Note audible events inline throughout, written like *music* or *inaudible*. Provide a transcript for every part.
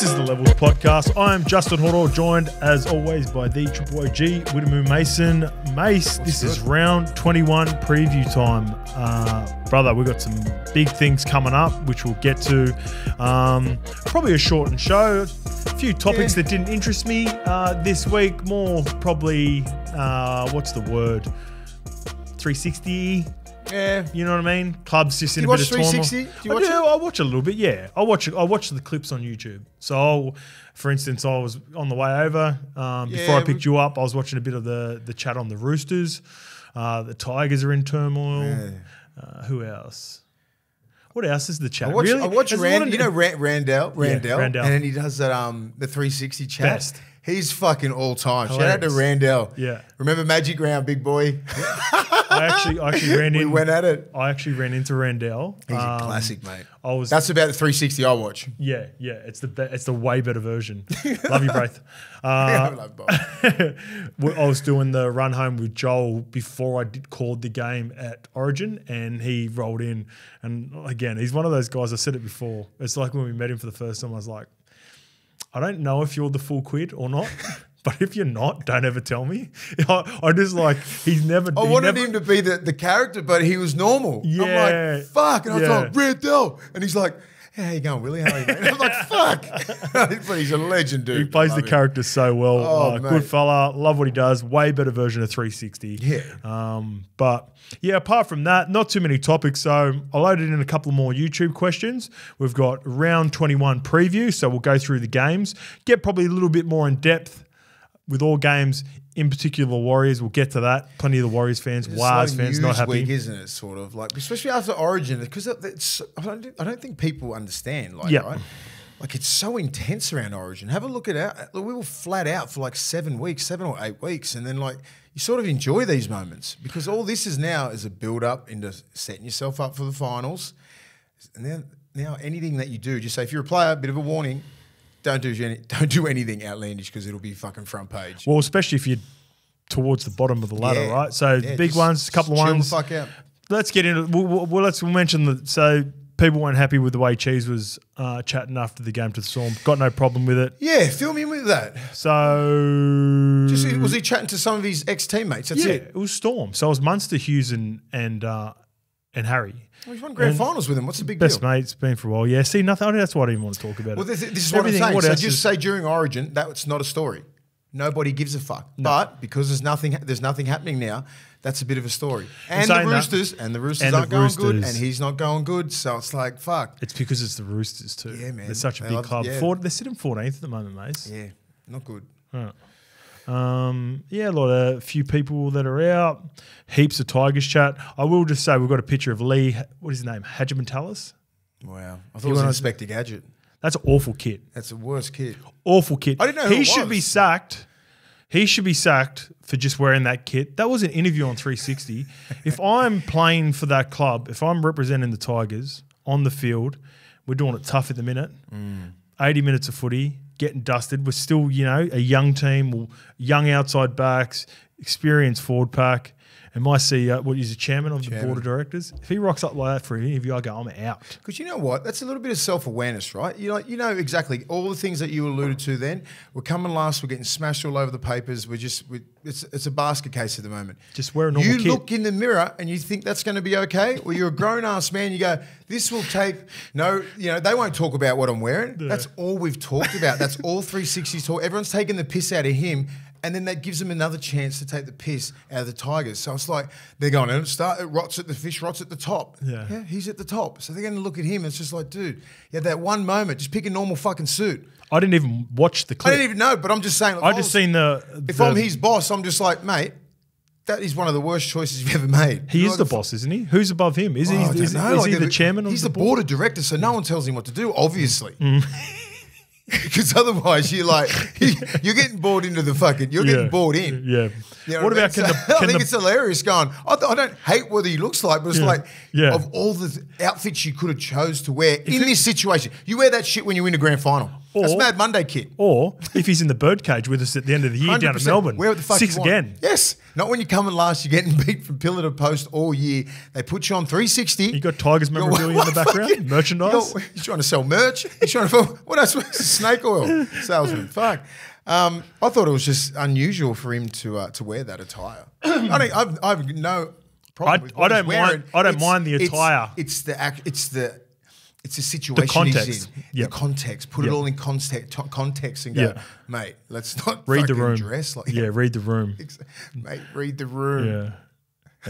This is the Levels Podcast. I am Justin Horo, joined as always by the Triple OG, Widemu Mason. Mace, this is round 21 preview time. Uh, brother, we've got some big things coming up, which we'll get to. Um, probably a shortened show. A few topics Yeah. that didn't interest me uh, this week. More probably, uh, what's the word? 360 Yeah. you know what I mean? Clubs just in you a watch bit of turmoil. 360? Do you I watch do. it? I watch a little bit. Yeah, I watch. I watch the clips on YouTube. So, I'll, for instance, I was on the way over um, before I picked you up. I was watching a bit of the the chat on the Roosters. Uh, the Tigers are in turmoil. Yeah. Uh, who else? What else is the chat? I watch, really? I watch There's a lot Rand, you know Rand, Randell, Randell, Randell. and then he does that um the 360 chat. Best. He's fucking all time. Shout out to Randell. Yeah. Remember Magic Round, big boy? *laughs* I actually, I actually ran we in. went at it. I actually ran into Randell. He's a Um, classic, mate. I was That's about the 360 I watch. Yeah, yeah, it's the be- it's the way better version. *laughs* Love you both. *laughs* I Uh, love Bob. *laughs* I was doing the run home with Joel before I did called the game at Origin, and he rolled in. And again, he's one of those guys. I said it before. It's like when we met him for the first time. I was like, I don't know if you're the full quid or not. But if you're not, don't ever tell me. *laughs* I, I just like he's never. I he wanted never- him to be the, the character, but he was normal. Yeah. I'm like, fuck. And I Yeah. thought, Randell. And he's like, hey, how you going, Willie? How are you, mate? I'm like, fuck. *laughs* but he's a legend, dude. He plays the him. character so well. Oh, uh, good fella. Love what he does. Way better version of 360. Yeah. Um, but yeah, apart from that, not too many topics. So I loaded in a couple more YouTube questions. We've got round 21 preview. So we'll go through the games, get probably a little bit more in depth with all games, in particular Warriors. We'll get to that. Plenty of the Warriors fans, It's Wars like fans, not happy. week, isn't it? Sort of like, especially after Origin, because it's. I don't, I don't think people understand. Like, Yeah. right? Like it's so intense around Origin. Have a look at our. We were flat out for like seven weeks, seven or eight weeks, and then like you sort of enjoy these moments because all this is now is a build up into setting yourself up for the finals. And then now anything that you do, just say if you're a player, a bit of a warning. Don't do any, *laughs* don't do anything outlandish because it'll be fucking front page. Well, especially if you're towards the bottom of the ladder, Yeah. right? So Yeah, big ones, a couple of just chill the ones. fuck out. Let's get into. Well, well, let's we'll mention the so people weren't happy with the way Cheese was uh, chatting after the game to the Storm. Got no problem with it. Yeah, fill me with that. So Just, was he chatting to some of his ex teammates? That's yeah, it. it was Storm. So it was Munster, Hughes, and and uh, and Harry. Well, he's won grand And finals with him. What's the big Best deal? mates, been for a while. Yeah, see, nothing. I think that's why I didn't want to talk about Well, it. this, this is what Everything- I'm saying. what so just is- say during Origin that's not a story. Nobody gives a fuck. But because there's nothing, there's nothing happening now. That's a bit of a story. And the saying that- Roosters, and the Roosters and aren't going good, and he's not going good. So it's like fuck. It's because it's the Roosters too. Yeah, man. They're such a They big love- club. yeah. Four, they're sitting 14th at the moment, mate. Yeah, not good. Um, yeah, a lot of a few people that are out. Heaps of Tigers chat. I will just say we've got a picture of Lee. What is his name? Hagipantelis. Wow, I thought it was Inspector Gadget. That's an awful kid. That's the worst kid. Awful kid. I didn't know he should be sacked. He should be sacked for just wearing that kit. That was an interview on 360. *laughs* if I'm playing for that club, if I'm representing the Tigers on the field, we're doing it tough at the minute. Mm. 80 minutes of footy, getting dusted. We're still, you know, a young team, young outside backs, experienced forward pack. And my CEO, well, what is the chairman of the board of directors? If he rocks up like that for an interview, I go, I'm out. Because you know what? That's a little bit of self awareness, right? You know, you know exactly all the things that you alluded to. Then we're coming last. We're getting smashed all over the papers. We're just, we it's it's a basket case at the moment. Just wear a normal You look in the mirror and you think that's going to be okay. Well, you're a grown ass man. You go, this will take no. You know, they won't talk about what I'm wearing. That's all we've talked about. That's all 360s talk. Everyone's taking the piss out of him. And then that gives them another chance to take the piss out of the Tigers. So it's like they're going, it start it rots at the fish rots at the top. Yeah. yeah, he's at the top. So they're going to look at him. It's just like, dude, yeah, that one moment, just pick a normal fucking suit. I didn't even watch the clip. I didn't even know, but I'm just saying. if I just was- seen the. If the- I'm his boss, I'm just like, mate, that is one of the worst choices you've ever made. He is like the boss, isn't he? Who's above him? Is he? Oh, don't is, is Like, he the if- chairman? He's the the board of directors, so no one tells him what to do, obviously. Mm. *laughs* *laughs* Because otherwise, you're like *laughs* you're getting bored into the fucking. You're Yeah. getting bored in. Yeah. You know what I mean? about can So the? *laughs* I think the it's hilarious. Going, I, th- I don't hate what he looks like, but it's Yeah. like Yeah. of all the outfits you could have chose to wear in this situation, you wear that shit when you win a grand final. That's Or- Mad Monday kit. Or if he's in the birdcage with us at the end of the year down in Melbourne, Where the fuck six you again. Yes, not when you're coming last. You're getting *laughs* beat from pillar to post all year. They put you on 360. You got Tigers memorabilia in the *laughs* background, fucking- merchandise. You're, you're trying to sell merch. You're trying to *laughs* what else? Snake oil salesman. Fuck. Um, I thought it was just unusual for him to uh, to wear that attire. *clears throat* I don't. I've, I've no problem. I- with I don't mind-. I don't It's- mind the it's- attire. It's, the act. It's the. It's the situation context. he's in. Yep. The context. Put Yep. it all in context, context and go, Yeah. mate. Let's not Read the room. dress like yeah, read the room. *laughs* mate. Read the room. Yeah.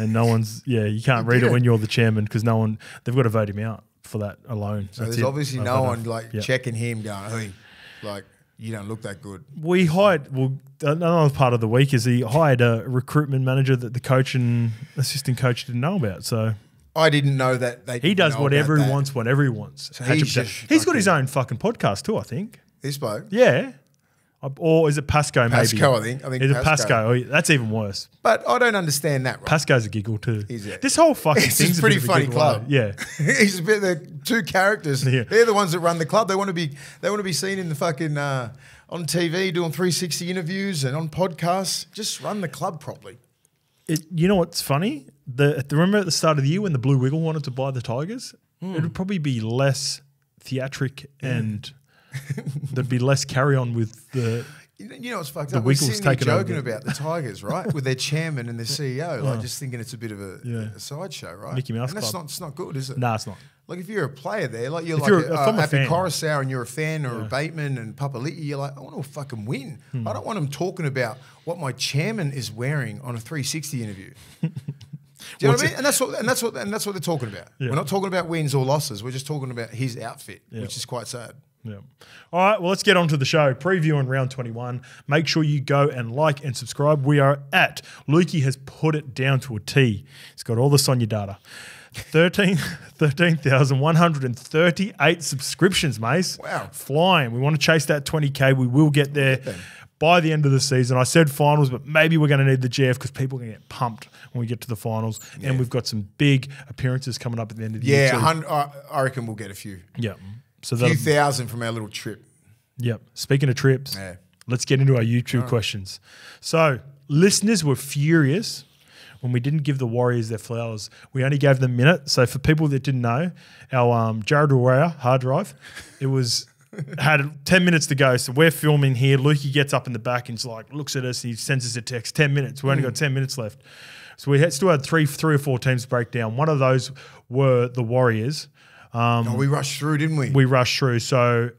And no one's, yeah, you can't *laughs* read it when you're the chairman because no one, they've got to vote him out for that alone. So That's there's it. obviously I no one like Yeah. checking him, going, "Hey, like you don't look that good." We hired, well, another part of the week is he hired a recruitment manager that the coach and assistant coach didn't know about. So I didn't know that they. he does whatever he that. wants, whatever he wants. So he's he's got his own fucking podcast too, I think. This bloke, Yeah. Or is it Pascoe maybe? Pascoe, I think. I think Is it Pascoe. Pascoe? Oh, That's even worse. but I don't understand that. Right? Pascoe's a giggle too. Is it? This whole fucking It's thing's a pretty a funny giggle, club. Yeah. *laughs* he's a bit the two characters. Yeah. They're the ones that run the club. They want to be. They want to be seen in the fucking uh, on TV doing 360 interviews and on podcasts. Just run the club properly. It, you know what's funny? The remember at the start of the year when the Blue Wiggle wanted to buy the Tigers, Hmm. it would probably be less theatric and *laughs* there'd be less carry on with the. You know- what's fucked The up? We're Wiggles sitting here over joking the- about the Tigers, right? *laughs* With their chairman and their CEO, like just thinking it's a bit of a, Yeah. a sideshow, right? Mickey Mouse and that's Club. not. It's not good, is it? Nah, it's not. Like if you're a player there, like you're If like you're- a, a uh, fan. Koroisau and you're a fan or a Bateman and Papali'i, you're like, I want to fucking win. Hmm. I don't want them talking about what my chairman is wearing on a 360 interview. *laughs* Do you know what I mean? And that's what and that's what and that's what they're talking about. Yeah. We're not talking about wins or losses. We're just talking about his outfit, Yeah. which is quite sad. Yeah. All right. Well, let's get on to the show. Previewing round 21. Make sure you go and like and subscribe. We are at Lukey has put it down to a T. He's got all this on your data. 13 *laughs* 13,138 subscriptions, Mace. Wow. Flying. We want to chase that 20K. We will get there by the end of the season. I said finals, but maybe we're going to need the GF because people are going to get pumped when we get to the finals. And we've got some big appearances coming up at the end of the year. Yeah, I, reckon we'll get a few, Yeah. So a few thousand from our little trip. Yep. Speaking of trips, Yeah. let's get into our YouTube questions. So, listeners were furious when we didn't give the Warriors their flowers. We only gave them a minute. So, for people that didn't know, our um, Jared Warrior hard drive, it was had 10 minutes to go. So, we're filming here. Lukey gets up in the back and he's like, looks at us and he sends us a text 10 minutes. We only got 10 minutes left. So, we had, still had three, three or four teams to break down. One of those were the Warriors. oh, we rushed through, didn't we? we rushed through. So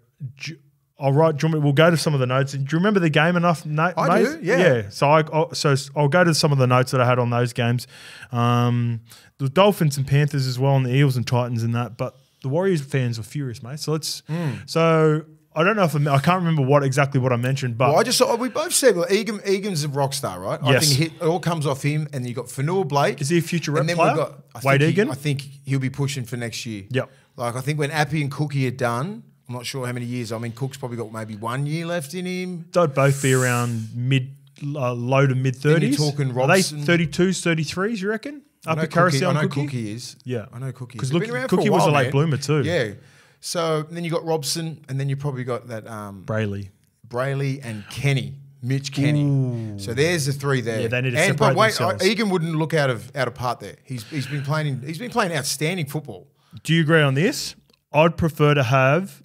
I'll write. Do you want me, we'll go to some of the notes. Do you remember the game enough? No, I mate? do, yeah. Yeah. So I I'll, so I'll go to some of the notes that I had on those games. Um, the Dolphins and Panthers as well, and the Eels and Titans and that. But the Warriors fans were furious, mate. So let's. Hmm. So I don't know if I, I can't remember what exactly what I mentioned, but Well, I just saw, we both said well, Egan, Egan's a rock star, right? I Yes. think he, it all comes off him, and you got Fonua-Blake. Is he a future rep and then player? we've got I Wayde think he- Egan? I think he'll be pushing for next year. Yep. Like I think when Appy and Cookie are done, I'm not sure how many years. I mean, Cook's probably got maybe one year left in him. they'd both be around mid, uh, low to mid thirties. talking Are they Robson. 32s, 33s? You reckon? I know Cookie, I know Cookie? Cookie is. Yeah. I know Cookie. 'Cause They've been Cookie- around for a Cookie was a late man. bloomer too. Yeah. So then you got Robson, and then you probably got that um, Brailey. Brailey and Kenny, Mitch Kenny. So there's the three there. Yeah, they need to and, but separate wait, themselves. I- Egan wouldn't look out of out of part there. He's he's been playing. He's been playing outstanding football. Do you agree on this? I'd prefer to have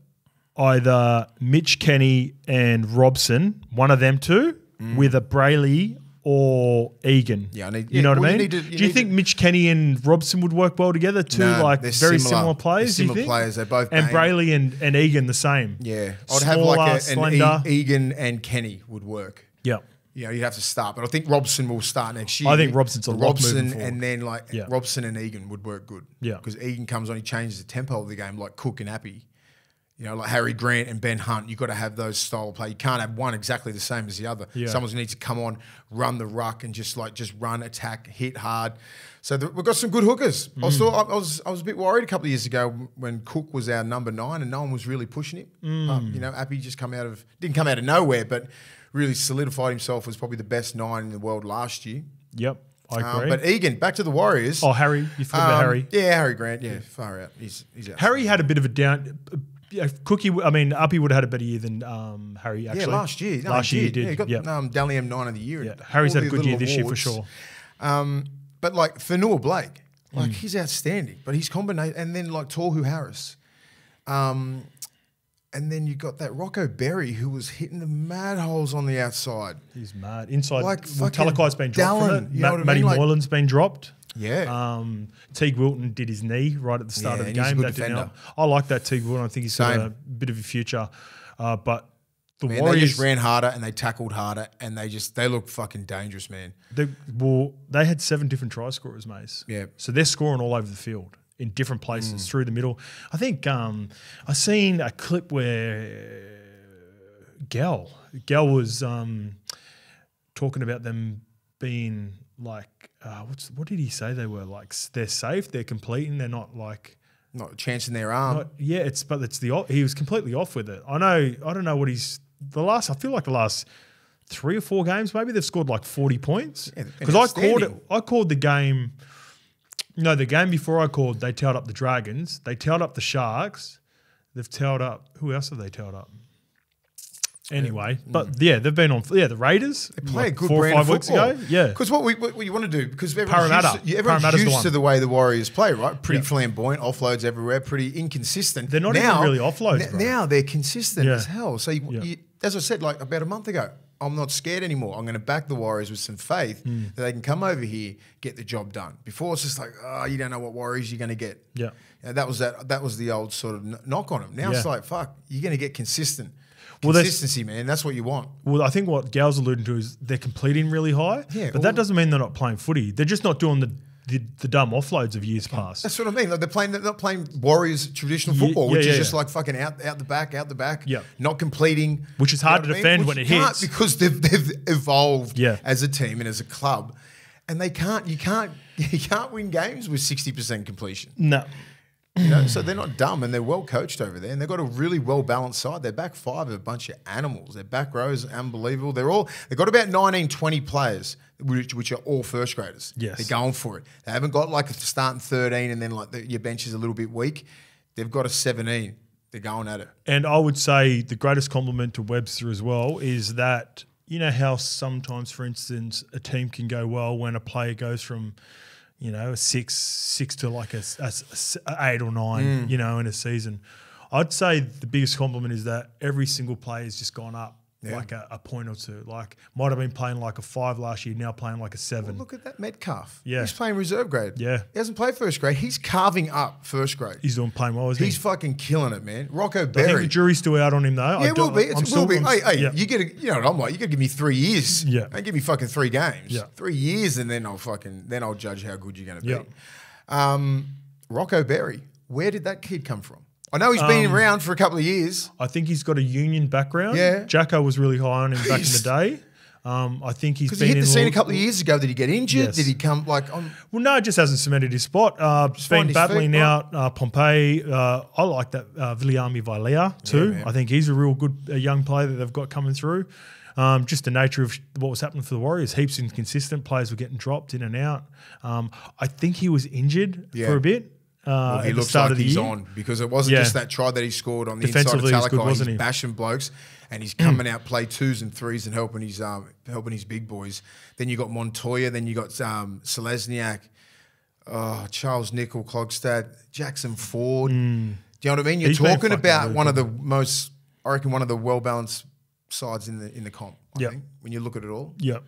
either Mitch Kenny and Robson, one of them two, with a Brailey or Egan. Yeah, I need- you yeah, know what well, I mean? need to- you Do you think to- Mitch Kenny and Robson would work well together? Two No, like very similar. similar, players. You similar players. They're both and. Brailey and, and Egan the same. Yeah, I'd have Smaller, like a, an e- Egan and Kenny would work. Yeah. You know, you'd have to start, but I think Robson will start next year. I think Robson's a Robson and then like Yeah. Robson and Egan would work good. Yeah. because Egan comes on, he changes the tempo of the game like Cook and Appy. You know, like Harry Grant and Ben Hunt, you've got to have those style of play. You can't have one exactly the same as the other. Yeah. Someone's needs to come on, run the ruck, and just like just run, attack, hit hard. So the, we've got some good hookers. I, was Mm. still, I, was I was a bit worried a couple of years ago when Cook was our number nine and no one was really pushing him. Mm. Um, you know, Appy just come out of didn't come out of nowhere, but really solidified himself as probably the best nine in the world last year. Yep. I Um, agree. but Egan, back to the Warriors. oh, Harry. You forgot about Um, Harry. Yeah, Harry Grant. Yeah, far out. He's he's out. Harry had a bit of a down. Yeah, Cookie. I mean, Uppy would have had a better year than um, Harry. Actually, Yeah, last year. No, last he year he did. Yeah, he got yeah. um, Dally M nine of the year. Yeah. Harry's had a good year little this year for sure. Um, but like Fonua-Blake, Hmm. like he's outstanding. But he's combination, and then like Tohu Harris, um, and then you got that Rocco Berry who was hitting the mad holes on the outside. He's mad. Inside, Like well, Talakai's been dropped Dallin, from it. you know Ma- Matty mean? Like- Moylan's been dropped. Yeah, Um, Teague Wilton did his knee right at the start Yeah, of the and he's a game. That defender. I like that Teague Wilton. I think he's got a bit of a future. Uh, but the man, they Warriors, just ran harder and they tackled harder and they just they look fucking dangerous, man. they, well, they had seven different try scorers, Mace. Yeah. So they're scoring all over the field in different places Mm. through the middle. I think um, I seen a clip where Gal Gal was um, talking about them being like uh, what's what did he say they were like they're safe they're complete, and they're not like Not chancing their arm. not, yeah it's but it's the he was completely off with it I know I don't know what he's the last I feel like the last three or four games maybe they've scored like 40 points Yeah, because I called it. I called the game no the game before I called they tailed up the Dragons they tailed up the Sharks they've tailed up who else have they tailed up Anyway, but mm. yeah, they've been on. Yeah, the Raiders They play like a good four or brand five of weeks ago. Yeah, because what we what, what you want to do because everyone's Parramatta. used, to, everyone's Parramatta's the used one. to the way the Warriors play, right? Pretty Yeah. flamboyant, offloads everywhere, pretty inconsistent. They're not even really offloads, n-. Now they're consistent Yeah. as hell. So you, Yeah. you, as I said, like about a month ago, I'm not scared anymore. I'm going to back the Warriors with some faith Hmm. that they can come over here, get the job done. Before it's just like, oh, you don't know what Warriors you're going to get. Yeah. Yeah, that was that. That was the old sort of knock on them. Now it's like, fuck, you're going to get consistent. Well, Consistency, man. That's what you want. Well, I think what Gal's alluding to is they're completing really high, Yeah, but well- that doesn't mean they're not playing footy. They're just not doing the the, the dumb offloads of years past. That's what I mean. Like they're playing, they're not playing Warriors traditional football, yeah, which yeah, is just like fucking out, out the back, out the back. Yeah. not completing, Which is You know hard to I mean? defend when it hits. because they've, they've evolved Yeah. as a team and as a club, and they can't. You can't. *laughs* You can't win games with sixty percent completion. No, You know, so *sighs* they're not dumb and they're well coached over there, and they've got a really well balanced side. Their back five are a bunch of animals. Their back row is unbelievable. They're all they've got about 19, 20 players, which, which are all first graders. Yes. they're going for it. They haven't got like a starting thirteen and then like the, your bench is a little bit weak. They've got a seventeen. They're going at it. and I would say the greatest compliment to Webster as well is that you know how sometimes, for instance, a team can go well when a player goes from you know a six six to like a, a a eight or nine, mm. you know, in a season. I'd say the biggest compliment is that every single player has just gone up. Like a, a point or two, like might have been playing like a five last year, now playing like a seven. Look at that Metcalf. Yeah. he's playing reserve grade. Yeah. he hasn't played first grade. He's carving up first grade. He's doing playing well, isn't He's he? fucking killing it, man. Rocco Berry. I think the jury's still out on him though. Yeah, it will be. It still- will be. I'm Hey, hey, yeah. you get a, you know what I'm like. You got to give me three years. Yeah. Don't give me fucking three games. Yeah. Three years, and then I'll fucking then I'll judge how good you're going to be. Yeah. be. Um, Rocco Berry, where did that kid come from? I know he's been Um, around for a couple of years. I think he's got a union background. Yeah. Jacko was really high on him back in the day. Um, I think he's Because been he hit in the scene a couple of years ago. Did he get injured? Yes. Did he come like on? Well, no, it just hasn't cemented his spot. Uh, been battling feet, out uh, Pompey. Uh, I like that uh, Viliami Vailea too. man. I think he's a real good uh, young player that they've got coming through. Um, just the nature of what was happening for the Warriors. Heaps inconsistent players were getting dropped in and out. Um, I think he was injured Yeah. for a bit. Uh, Well, he looks like he's year. on because it wasn't Yeah. just that try that he scored on the inside of Defensively, he good, Talakai. He's he? bashing blokes and he's *clears throat* coming out play twos and threes and helping his um, helping his big boys. Then you got Montoya. Then you got um, Zelezniak, oh, Charnze Nicoll, Klokstad, Jackson Ford. Do you know what I mean? You're Hmm. Talking about one of the most, I reckon, one of the well balanced sides in the in the comp. I Yep. think when you look at it all. Yep.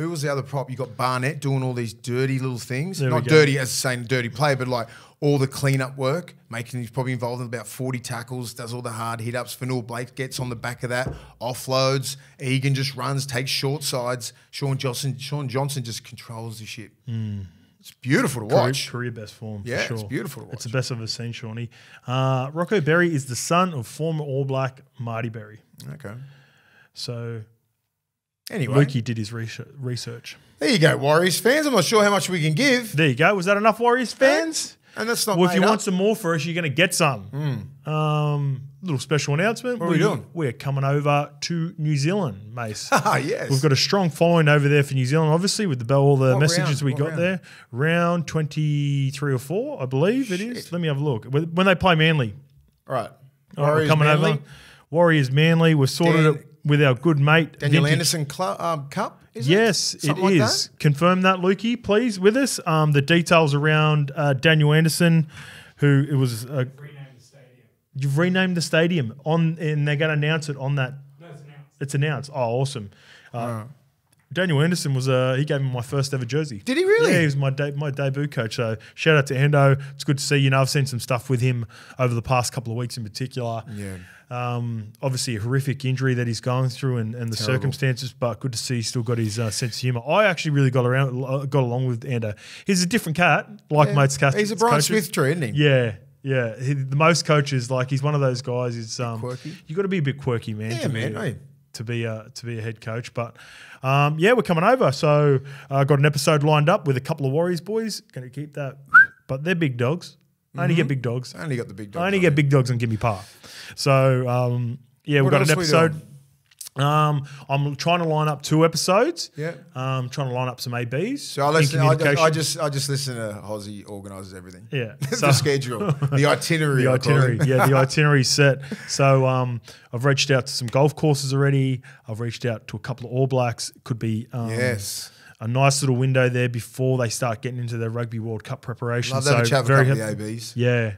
Who was the other prop? You got Barnett doing all these dirty little things. There Not dirty as saying dirty play, but like all the cleanup work, making he's probably involved in about 40 tackles, does all the hard hit ups. Fonua-Blake gets on the back of that, offloads. Egan just runs, takes short sides. Shaun Johnson, Shaun Johnson just controls the shit. It's beautiful to Hmm. Career, watch. career best form. Yeah, for it's sure. beautiful to watch. It's the best I've ever seen, Shawnee. Uh, Rocco Berry is the son of former All Black Marty Berry. Okay. So Anyway, Lukey did his research. research. there you go, Warriors fans. I'm not sure how much we can give. There you go. Was that enough, Warriors fans? And that's not Well, if you made want some more for us, you're going to get some. Um, little special announcement. What are we doing? We're coming over to New Zealand, Mace. *laughs* Ah, yes. We've got a strong following over there for New Zealand, obviously, with the all the What messages round? we What got round? there. Round 23 or 4, I believe it is. Let me have a look. When they play Manly, All right. All right, coming Manly. over. Warriors Manly. We're sorted Dan- with our good mate Daniel Vintage- Anderson Club, um, Cup. Is it? Yes, it Something like is. Confirm that, Lukey, please, with us. Um, the details around uh, Daniel Anderson, who it was. Uh, you've renamed the stadium on, and they're going to announce it on that. No, It's announced. It's announced. Oh, awesome. Uh, Daniel Anderson was. Uh, he gave me my first ever jersey. Did he really? Yeah, he was my de- my debut coach. So shout out to Endo. It's good to see. You know, I've seen some stuff with him over the past couple of weeks in particular. Yeah. Um, obviously, a horrific injury that he's going through and, and the Terrible. circumstances, but good to see he's still got his uh, sense of humour. I actually really got around, uh, got along with Ando. He's a different cat, like Yeah. mates. Cast- He's a Brian coaches. Smith tree, isn't he? Yeah, yeah. He, the most coaches, like he's one of those guys. Is um, quirky. You got to be a bit quirky, man. Yeah, to man, Be, to be a to be a head coach, but um, yeah, we're coming over. So I uh, got an episode lined up with a couple of Warriors boys. Going to keep that, but they're big dogs. I only get big dogs. I only got the big dogs. I only get big dogs on Gimme Park. So um, yeah, we've got an else we doing? episode. Um, I'm trying to line up two episodes. Yeah. Um, trying to line up some ABs. So I in listen. I just, I just, I just listen to Hozzy organises everything. Yeah. *laughs* the So- schedule, *laughs* the itinerary, the I call it. itinerary. yeah, the *laughs* itinerary set. So um, I've reached out to some golf courses already. I've reached out to a couple of All Blacks. Could be um, Yes. A nice little window there before they start getting into their Rugby World Cup preparation. Love have a chat a very hap- the ABs. Yeah.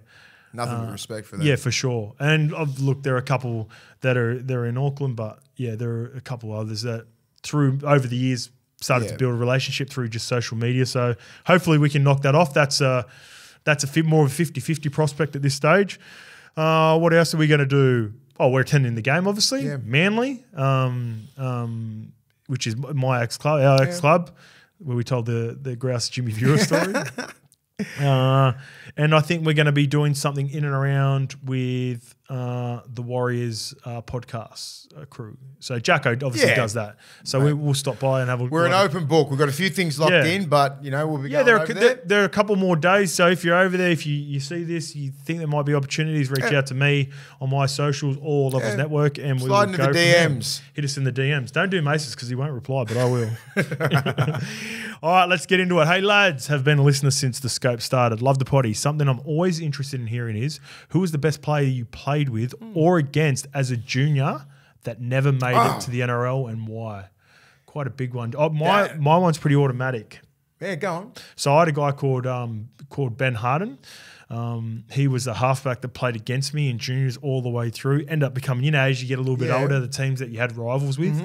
Nothing but respect for that. Yeah, for sure. And uh, look, there are a couple that are they're in Auckland, but yeah, there are a couple others that through over the years started Yeah. to build a relationship through just social media. So hopefully we can knock that off. That's a that's a fit more of a 50-50 prospect at this stage. Uh, what else are we going to do? Oh, we're attending the game, obviously. Yeah. Manly, um, um, which is my ex club, our ex club, where we told the the grouse Jimmy Viewer story. *laughs* Uh, and I think we're going to be doing something in and around with uh, the Warriors uh, podcast uh, crew. So Jacko obviously Yeah. does that. So we, we'll stop by and have a. We're an open book. We've got a few things locked Yeah. in, but you know we'll be Yeah, going there are, over there, there. there are a couple more days. So if you're over there, if you, you see this, you think there might be opportunities, reach Yeah. out to me on my socials or Levels Yeah. Network, and we'll Slide into go the. DMs. Hit us in the DMs. Don't do Mace's because he won't reply, but I will. *laughs* *laughs* All right, let's get into it. Hey, lads, have been a listener since the scope started. Love the potty. Something I'm always interested in hearing is who was the best player you played with or against as a junior that never made Oh. it to the NRL and why? Quite a big one. Oh, my Yeah. my one's pretty automatic. Yeah, go on. So I had a guy called um, called Ben Harden. Um, he was a halfback that played against me in juniors all the way through. End up becoming, you know, as you get a little bit Yeah. older, the teams that you had rivals with.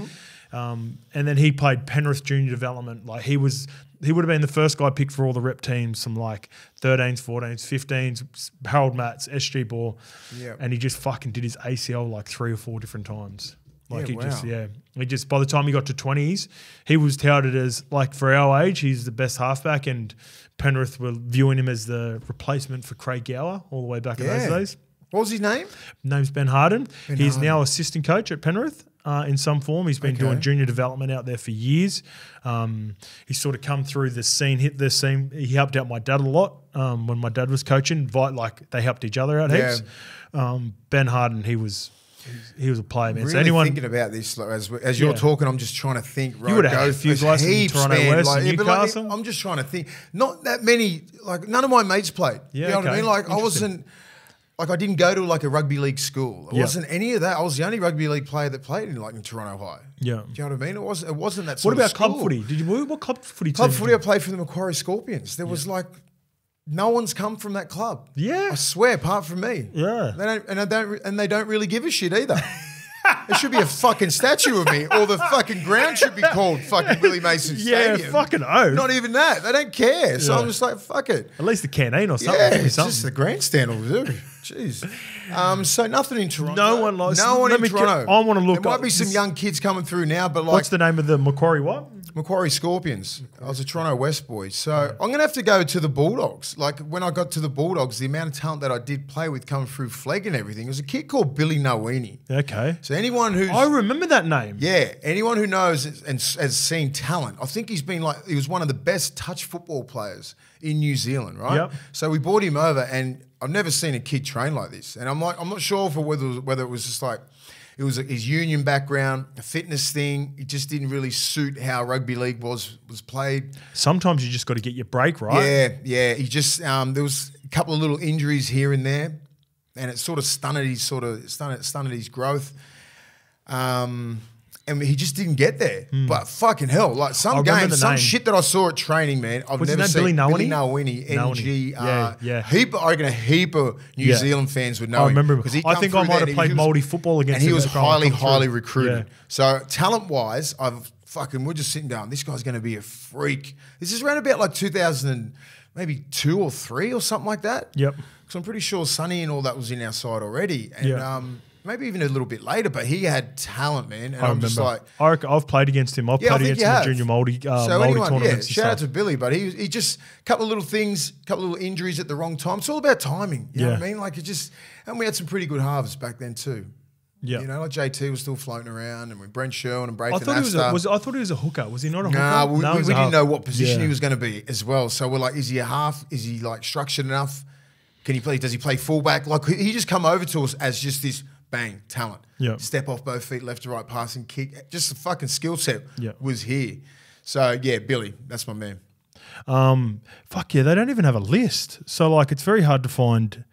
Um, and then he played Penrith junior development. Like he was, he would have been the first guy picked for all the rep teams, some like 13s, 14s, 15s, Harold Matts, SG Ball. Yeah. And he just fucking did his ACL like three or four different times. Like Yeah, he just, yeah. He just by the time he got to twenties, he was touted as like for our age, he's the best halfback, and Penrith were viewing him as the replacement for Craig Gower all the way back in those days. What was his name? Name's Ben Harden. Ben he's Harden. now assistant coach at Penrith. Uh, in some form, he's been Okay. doing junior development out there for years. Um, he's sort of come through the scene, hit the scene. He helped out my dad a lot um, when my dad was coaching. Like they helped each other out Yeah. heaps. Um, ben Harden, he was he was a player, man. Really so anyone thinking about this as, as you're Yeah. talking, I'm just trying to think. Right, you would have go a few guys heaps, Toronto man, West like, yeah, but like, Newcastle. I'm just trying to think. Not that many. Like none of my mates played. Yeah, you know what I mean? Like I wasn't. Like I didn't go to like a rugby league school. It Yeah. wasn't any of that. I was the only rugby league player that played in like in Toronto High. Yeah. Do you know what I mean? It wasn't. It wasn't that. What about club footy? Did you move? what club footy? Club footy, I played for the Macquarie Scorpions. There was like no one's come from that club. Yeah. I swear, apart from me. Yeah. they don't, and I don't, and they don't really give a shit either. there should be a fucking statue of me, or the fucking ground should be called fucking Willie Mason *laughs* Yeah, Stadium. fucking oath. Not even that. They don't care. So Yeah. I'm just like, fuck it. At least the canteen or something. Yeah, it's something. just the grandstand will do. Jeez. Um, so nothing in Toronto. No one likes- No one in me get- Toronto. I wanna look There might up be some young kids coming through now, but like What's the name of the Macquarie what? Macquarie Scorpions. I was a Toronto West boy. So I'm going to have to go to the Bulldogs. Like when I got to the Bulldogs, the amount of talent that I did play with coming through Flegg and everything, it was a kid called Billy Noini. Okay. So anyone who's. I remember that name. yeah, anyone who knows and has seen talent, I think he's been like, he was one of the best touch football players in New Zealand, right? Yep. So we brought him over, and I've never seen a kid train like this. And I'm like, I'm not sure for whether whether it was just like it was his union background, a fitness thing. It just didn't really suit how rugby league was was played. Sometimes you just got to get your break right. Yeah, yeah. He just um, there was a couple of little injuries here and there. and it sort of stunted his sort of stunted, stunted his growth. Um, and he just didn't get there. But fucking hell, like some games, some name. shit that I saw at training, man, I've What's never seen. Billy Billy Nawini? Nawini, NG. Uh, Yeah, yeah. Heap, I reckon a heap of New Yeah. Zealand fans would know I remember him. 'cause he I think I might have played he Māori football against And he him was as a highly, highly recruited. Yeah. So talent wise, I've fucking we're just sitting down. This guy's going to be a freak. This is around about like 2000, and maybe two or three or something like that. Yep. Because I'm pretty sure Sonny and all that was in our side already, and um, maybe even a little bit later. But he had talent, man. And I I'm remember. just like, I, I've played against him. I've yeah, played against him have. in junior multi, uh, so multi anyone, tournaments. and shout out to Billy, but he he just a couple of little things, a couple of little injuries at the wrong time. It's all about timing. You know what I mean? Like it just, and we had some pretty good halves back then too. Yeah. You know, like JT was still floating around, and with Brent Sherwin and Brayton I thought he was, a, was. I thought he was a hooker. Was he not a hooker? Nah, we, No, we, we didn't know what position Yeah. he was going to be as well. So we're like, is he a half? Is he like structured enough? Can he play? Does he play fullback? Like he just come over to us as just this bang talent. Yeah. Step off both feet, left to right, passing, kick. Just the fucking skill set Yeah. was here. So yeah, Billy, that's my man. Um, fuck yeah, they don't even have a list. So like, it's very hard to find.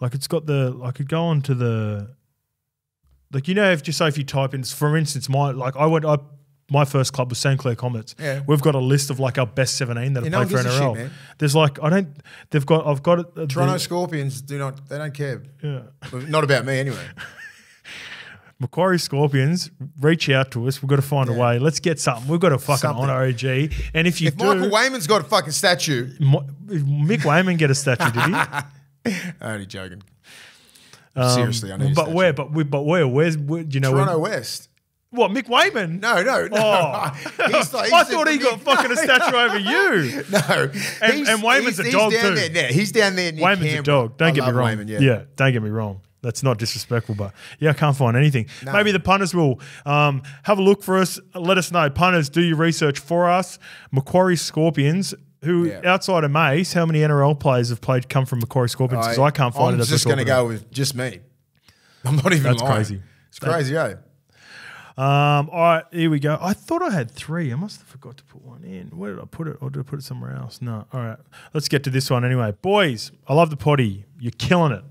Like, it's got the. I could go on to the. Like you know, if just say if you type in, for instance, my like I went I. My first club was St Clair Comets. Yeah. We've got a list of like our best 17 that Yeah, have no played for shit, NRL. man. There's like I don't. They've got. I've got it. uh, Toronto the- Scorpions do not. They don't care. yeah. Not about me anyway. *laughs* Macquarie Scorpions, reach out to us. We've got to find a way. Let's get something. We've got to fucking Something. honour OG. And if you If do, Michael Weyman's got a fucking statue, Mo- Mick Weyman get a statue, did he? *laughs* only joking. Um, Seriously, I need But where? But we, but where? Where's? Where, do you know? Toronto Where, West. what? Mick Weyman? No, no, no. Oh. *laughs* He's like- I thought he got fucking a *laughs* statue over you. No, And- and Weyman's he's- a he's dog down too. There, yeah, he's down there. Weyman's a dog. Don't I get me wrong. Weyman, yeah. yeah, don't get me wrong. That's not disrespectful, but yeah, I can't find anything. No. Maybe the punters will um, have a look for us. Let us know. Punters, do your research for us. Macquarie Scorpions, who Yeah. outside of Mace, how many NRL players have played come from Macquarie Scorpions? Because I, can't find I'm it. as just going to go with just me. *laughs* I'm not even That's lying. crazy. It's crazy, eh? Um, all right, here we go. I thought I had three. I must have forgot to put one in. Where did I put it? Or did I put it somewhere else? No. All right. Let's get to this one anyway. Boys, I love the potty. You're killing it.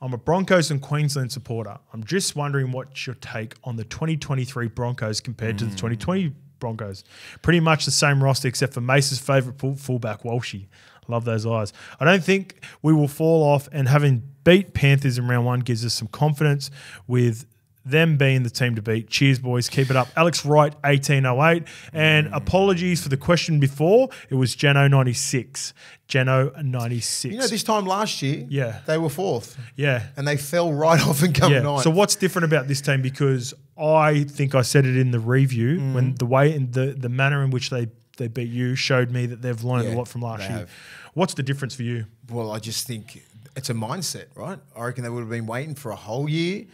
I'm a Broncos and Queensland supporter. I'm just wondering what's your take on the 2023 Broncos compared to the hmm. 2020 Broncos. Pretty much the same roster except for Mace's favourite full- fullback, Walshy. Love those eyes. I don't think we will fall off, and having beat Panthers in round one gives us some confidence with them being the team to beat. Cheers, boys. Keep it up. Alex Wright, 1808. And apologies for the question before. It was Geno 96. Geno 96. You know, this time last year, Yeah. they were fourth, yeah. and they fell right *laughs* off and come Yeah. ninth. So what's different about this team? Because I think I said it in the review Mm. when the way and the the manner in which they they beat you showed me that they've learned Yeah, a lot from last year. have. What's the difference for you? Well, I just think it's a mindset, right? I reckon they would have been waiting for a whole year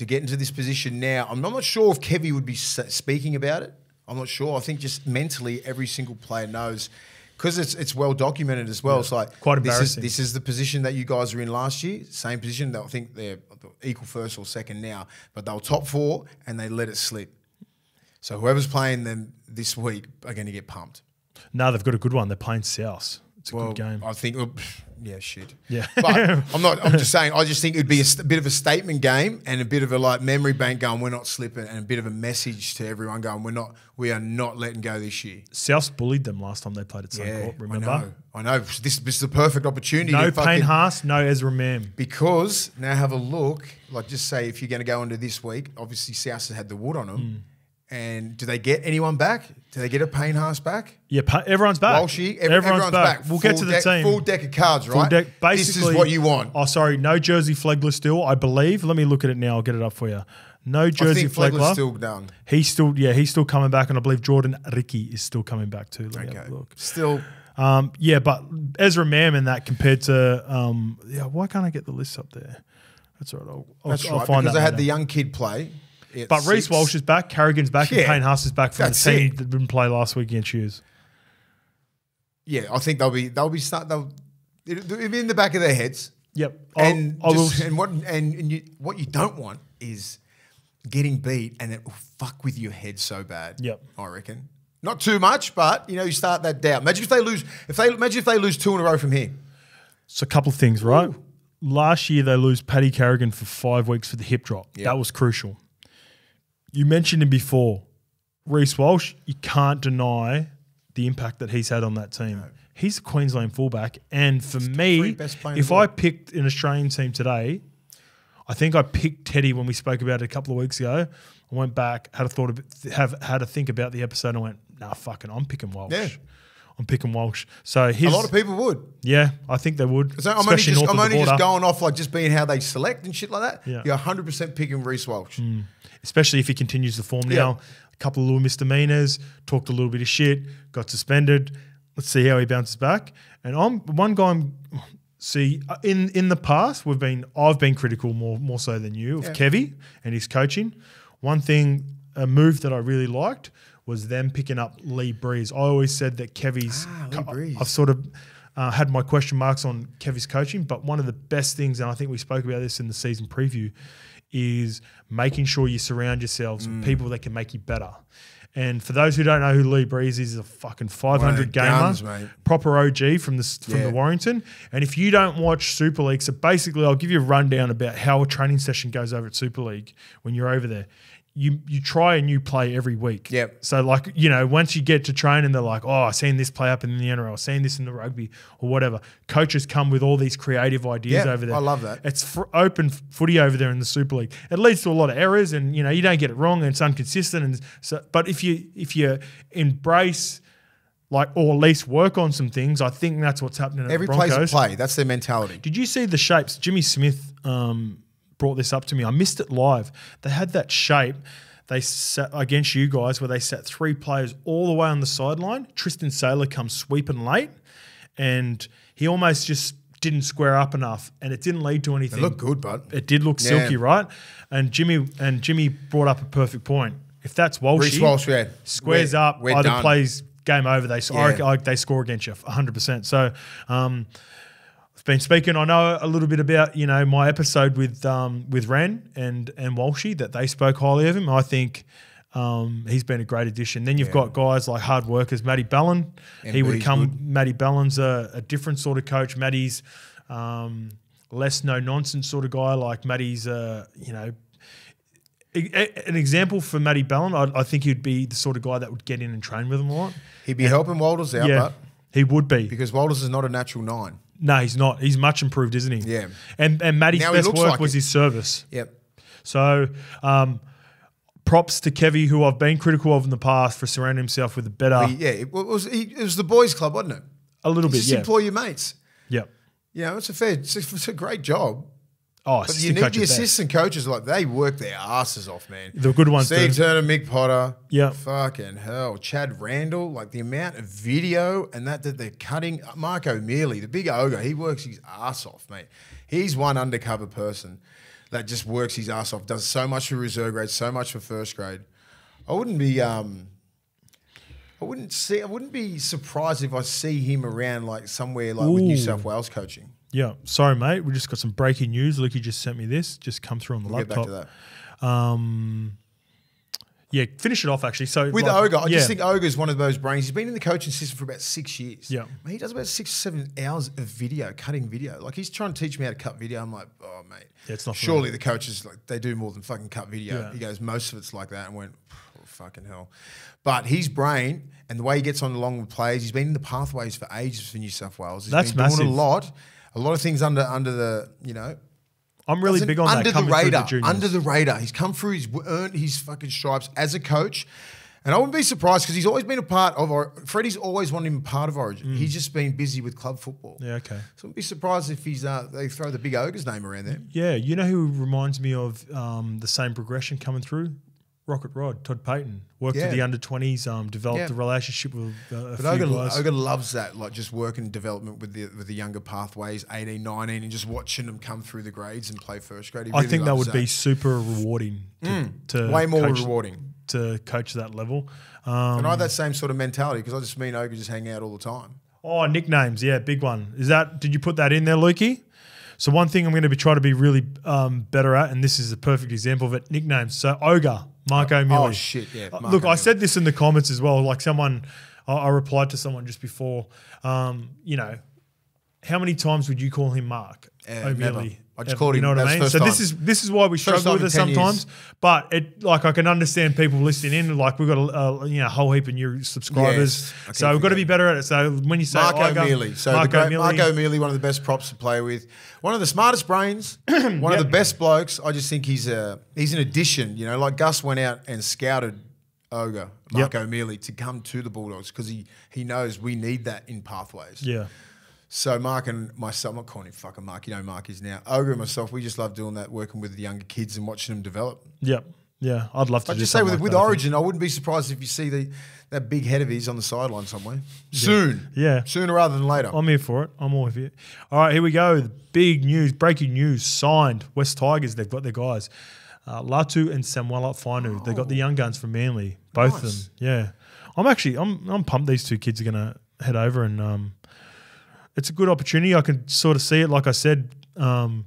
to get into this position now. I'm not sure if Kevy would be speaking about it. I'm not sure. I think just mentally, every single player knows because it's it's well documented as well. It's like Quite this is embarrassing. this is the position that you guys were in last year. Same position. I think they're equal first or second now, but they were top four and they let it slip. So whoever's playing them this week are going to get pumped. No, they've got a good one. They're playing South. It's a Well, good game. I think, oh, pff, yeah, shit. Yeah. but I'm *laughs* not. I'm just saying. I just think it'd be a, st- bit of a statement game and a bit of a like memory bank going. We're not slipping, and a bit of a message to everyone going. We're not. We are not letting go this year. South bullied them last time they played at Suncorp. Remember? I know. I know. This, this is the perfect opportunity. No Payne Haas, no Ezra Mam. because now have a look. Like, just say if you're going to go into this week, obviously South has had the wood on them. Hmm. And do they get anyone back? Do they get a Payne Haas back? Yeah, pa- everyone's back. Walshy, ev- everyone's, everyone's back. back. We'll get Full to the deck- team. Full deck of cards, Full right? deck. this is what you want. Oh, sorry, no Jersey Flegler still. I believe. Let me look at it now. I'll get it up for you. No I Jersey Flegler's Flegler. still down. he's still, yeah, he's still coming back, and I believe Jordan Riki is still coming back too. Let Okay. look. Still, Um, yeah, but Ezra Mam in that compared to, um, yeah, why can't I get the list up there? That's all right. I'll, I'll, that's I'll right. find Because I had the young kid play. At But Reese. Walsh is back, Carrigan's back, and Yeah. Payne Haas is back from the team it. that didn't play last week against Hughes. Yeah, I think they'll be. They'll be start. They'll. It'll, be in the back of their heads. Yep. I'll- and I will- and what and, and you, what you don't want is getting beat and it will fuck with your head so bad. Yep. I reckon. Not too much, but you know, you start that doubt. Imagine if they lose. If they imagine if they lose two in a row from here. So a couple of things, right? last year they lose Paddy Carrigan for five weeks for the hip drop. Yeah. That was crucial. You mentioned him before, Reece Walsh. You can't deny the impact that he's had on that team. He's a Queensland fullback, and for me, three best player in if I picked an Australian team today, I think I picked Teddy when we spoke about it a couple of weeks ago. I went back, had a thought of have had a think about the episode, and I went, "Nah, fucking, I'm picking Walsh. Yeah. I'm picking Walsh." So his, A lot of people would. yeah, I think they would. So I'm only just, I'm only just going off like just being how they select and shit like that. Yeah. You're 100% picking Reece Walsh. Hmm. especially if he continues the form Yeah. now. A couple of little misdemeanors, talked a little bit of shit, got suspended. Let's see how he bounces back. And I'm one guy. I'm see in in the past we've been I've been critical more more so than you of Yeah. Kevy and his coaching. One thing, a move that I really liked was them picking up Lee Briers. I always said that Kevy's. Ah, Lee Briers. I've sort of. Uh, had my question marks on Kevy's coaching, but one of the best things, and I think we spoke about this in the season preview, is making sure you surround yourselves Mm. with people that can make you better. And for those who don't know who Lee Briers is, he's a fucking 500 gamer, guns, proper OG from the from Yeah. the Warrington. And if you don't watch Super League, so basically, I'll give you a rundown about how a training session goes over at Super League when you're over there. You you try a new play every week. Yep. So like you know, once you get to train and they're like, oh, I've seen this play up in the NRL, I've seen this in the rugby or whatever. Coaches come with all these creative ideas Yeah, over there. I love that. It's open footy over there in the Super League. It leads to a lot of errors, and you know you don't get it wrong, and it's inconsistent. And so, but if you if you embrace like or at least work on some things, I think that's what's happening at Every play's a play. That's their mentality. Did you see the shapes? Jimmy Smith um, brought this up to me. I missed it live. They had that shape. They sat against you guys where they sat three players all the way on the sideline. Tristan Sailor comes sweeping late, and he almost just didn't square up enough, and it didn't lead to anything. They look good, bud. It did look Yeah. silky, right? And Jimmy and Jimmy brought up a perfect point. If that's Walsh, Reece Walsh, yeah. squares We're- up, we're either done. plays game over. They Yeah. I like, they score against you 100. percent So. Um, been speaking. I know a little bit about you know my episode with um, with Ren and and Walshy that they spoke highly of him. I think um, he's been a great addition. Then you've got guys like hard workers, Matty Ballin. he would come. good. Matty Ballin's a, a different sort of coach. Matty's um, less no nonsense sort of guy. Like Matty's, uh, you know. An example for Matty Ballin, I, I think he'd be the sort of guy that would get in and train with him a lot. He'd be helping Walters out, yeah, but he would be. because Walters is not a natural nine. No, he's not. He's much improved, isn't he? Yeah. And and Matty's Now best work like was it. his service. Yep. So, um, props to Kevy, who I've been critical of in the past for surrounding himself with a better, He- yeah, it was he, it was the boys' club, wasn't it? a little bit. Just Yeah. employ your mates. yeah. You know, it's a fair, it's a, it's a great job. Oh, But you need the assistant coaches like they work their asses off, man. The good ones Steve do. Turner, Mick Potter, Yeah. fucking hell, Chad Randall, like the amount of video and that that they're cutting. Mark O'Meley, the big ogre, he works his ass off, mate. He's one undercover person that just works his ass off, does so much for reserve grade, so much for first grade. I wouldn't be, um, I wouldn't see, I wouldn't be surprised if I see him around like somewhere like with New South Wales coaching. Yeah. Sorry, mate. We just got some breaking news. Lucky just sent me this. Just come through on the We'll laptop. to that. Um, yeah, finish it off actually. So With like, Ogre, I yeah. just think Ogre's one of those brains. He's been in the coaching system for about six years. Yeah. He does about six, seven hours of video, cutting video. Like he's trying to teach me how to cut video. I'm like, oh mate. Yeah, it's not Surely the coaches like they do more than fucking cut video. Yeah. He goes, most of it's like that, and went, oh, fucking hell. But his brain and the way he gets on along with players, he's been in the pathways for ages for New South Wales. He's That's been doing massive. a lot, a lot of things under under the you know I'm really big on under that. the radar. the under the radar. He's come through. He's earned his fucking stripes as a coach, and I wouldn't be surprised because he's always been a part of. Or- Freddie's always wanted him part of Origin. He's just been busy with club football. Mm. yeah. Okay. So I wouldn't be surprised if he's uh, they throw the big ogre's name around there. Yeah, you know who reminds me of um, the same progression coming through? Rocket Rod, Todd Payten. Worked Yeah. with the under 20s, um, developed Yeah. a relationship with uh, a But few Ogre, guys. Loves that, like just working development with the with the younger pathways, 18, 19, and just watching them come through the grades and play first grade. I think that would be super rewarding to, to way more coach, rewarding. to coach that level. Um, And I have that same sort of mentality because I just mean Ogre just hang out all the time. oh, nicknames, yeah, big one. Is that? Did you put that in there, Lukey? So one thing I'm going to be trying to be really um, better at, and this is a perfect example of it. Nicknames. So Ogre, Mark O'Meley. Oh shit, yeah. Uh, Marco Look, I said this in the comments as well. Like someone, I, I replied to someone just before. Um, you know, how many times would you call him Mark? Uh, never. I just called you him. know what I mean? So this is this is why we struggle with it 10 years. sometimes. But it like I can understand people listening in. Like we've got a, a you know a whole heap of new subscribers, Yes, so we've got to be better at it. So when you say Mark oh, I go- O'Meley. So the great, O'Meley, Mark O'Meley, one of the best props to play with, one of the smartest brains, *clears throat* one Yep. of the best blokes. I just think he's a he's an addition. You know, like Gus went out and scouted Ogre Mark Yep. O'Meley to come to the Bulldogs because he he knows we need that in pathways. yeah, So Mark and myself, I'm not calling him fucking Mark. You know, Mark is now Ogre and myself. We just love doing that, working with the younger kids and watching them develop. Yep. yeah. I'd love to I just say with, like with that, Origin, I wouldn't be surprised if you see the that big head of his on the sideline somewhere soon. Yeah. sooner rather than later. I'm here for it. I'm all with you. All right, here we go. Big news, breaking news. Signed West Tigers. They've got their guys. Uh, Latu and Samuela Fainu. They've got the young guns from Manly. Both of them. Yeah. I'm actually I'm I'm pumped. These two kids are gonna head over and um, it's a good opportunity. I can sort of see it. Like I said, um,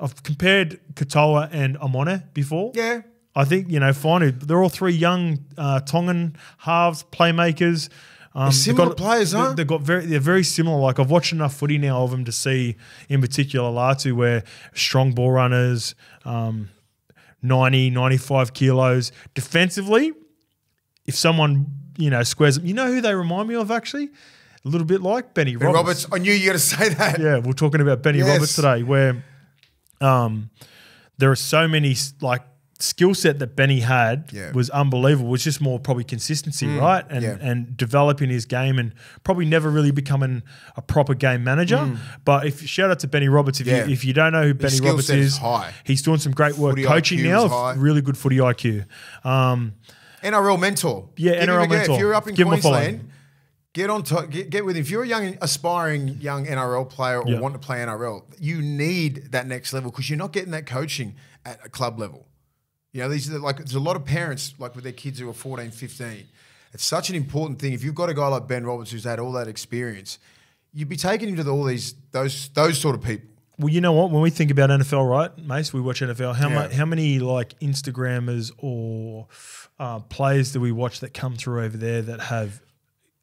I've compared Katoa and Amone before. yeah, I think you know, finally, they're all three young uh, Tongan halves, playmakers. Um, they've similar players, they- huh? They've got very, they're very similar. Like I've watched enough footy now of them to see, in particular, Latu, where strong ball runners, um, 90, 95 kilos. Defensively, if someone you know squares them, you know who they remind me of actually, a little bit like Benny, Ben Roberts. Roberts. I knew you were going to say that. Yeah, we're talking about Benny Yes. Roberts today, where um, there are so many like skill set that Benny had Yeah. was unbelievable. It was just more probably consistency, right? And yeah. and developing his game and probably never really becoming a proper game manager. But if shout out to Benny Roberts, if Mm. Yeah. you if you don't know who Benny skill Roberts is high. he's doing some great work Footy coaching IQ now. Really good footy IQ. Um, NRL mentor. Yeah, Give NRL mentor. If you're up in Give him a. Queensland, get on to, get, get with. If you're a young aspiring young NRL player or Yeah. want to play NRL, you need that next level because you're not getting that coaching at a club level. You know, these are like there's a lot of parents like with their kids who are 14, 15. It's such an important thing. If you've got a guy like Ben Roberts who's had all that experience, you'd be taking him to the, all these those those sort of people. Well, you know what? When we think about NFL, right, Mace, we watch NFL. How Yeah. much? How many like Instagrammers or uh, players do we watch that come through over there that have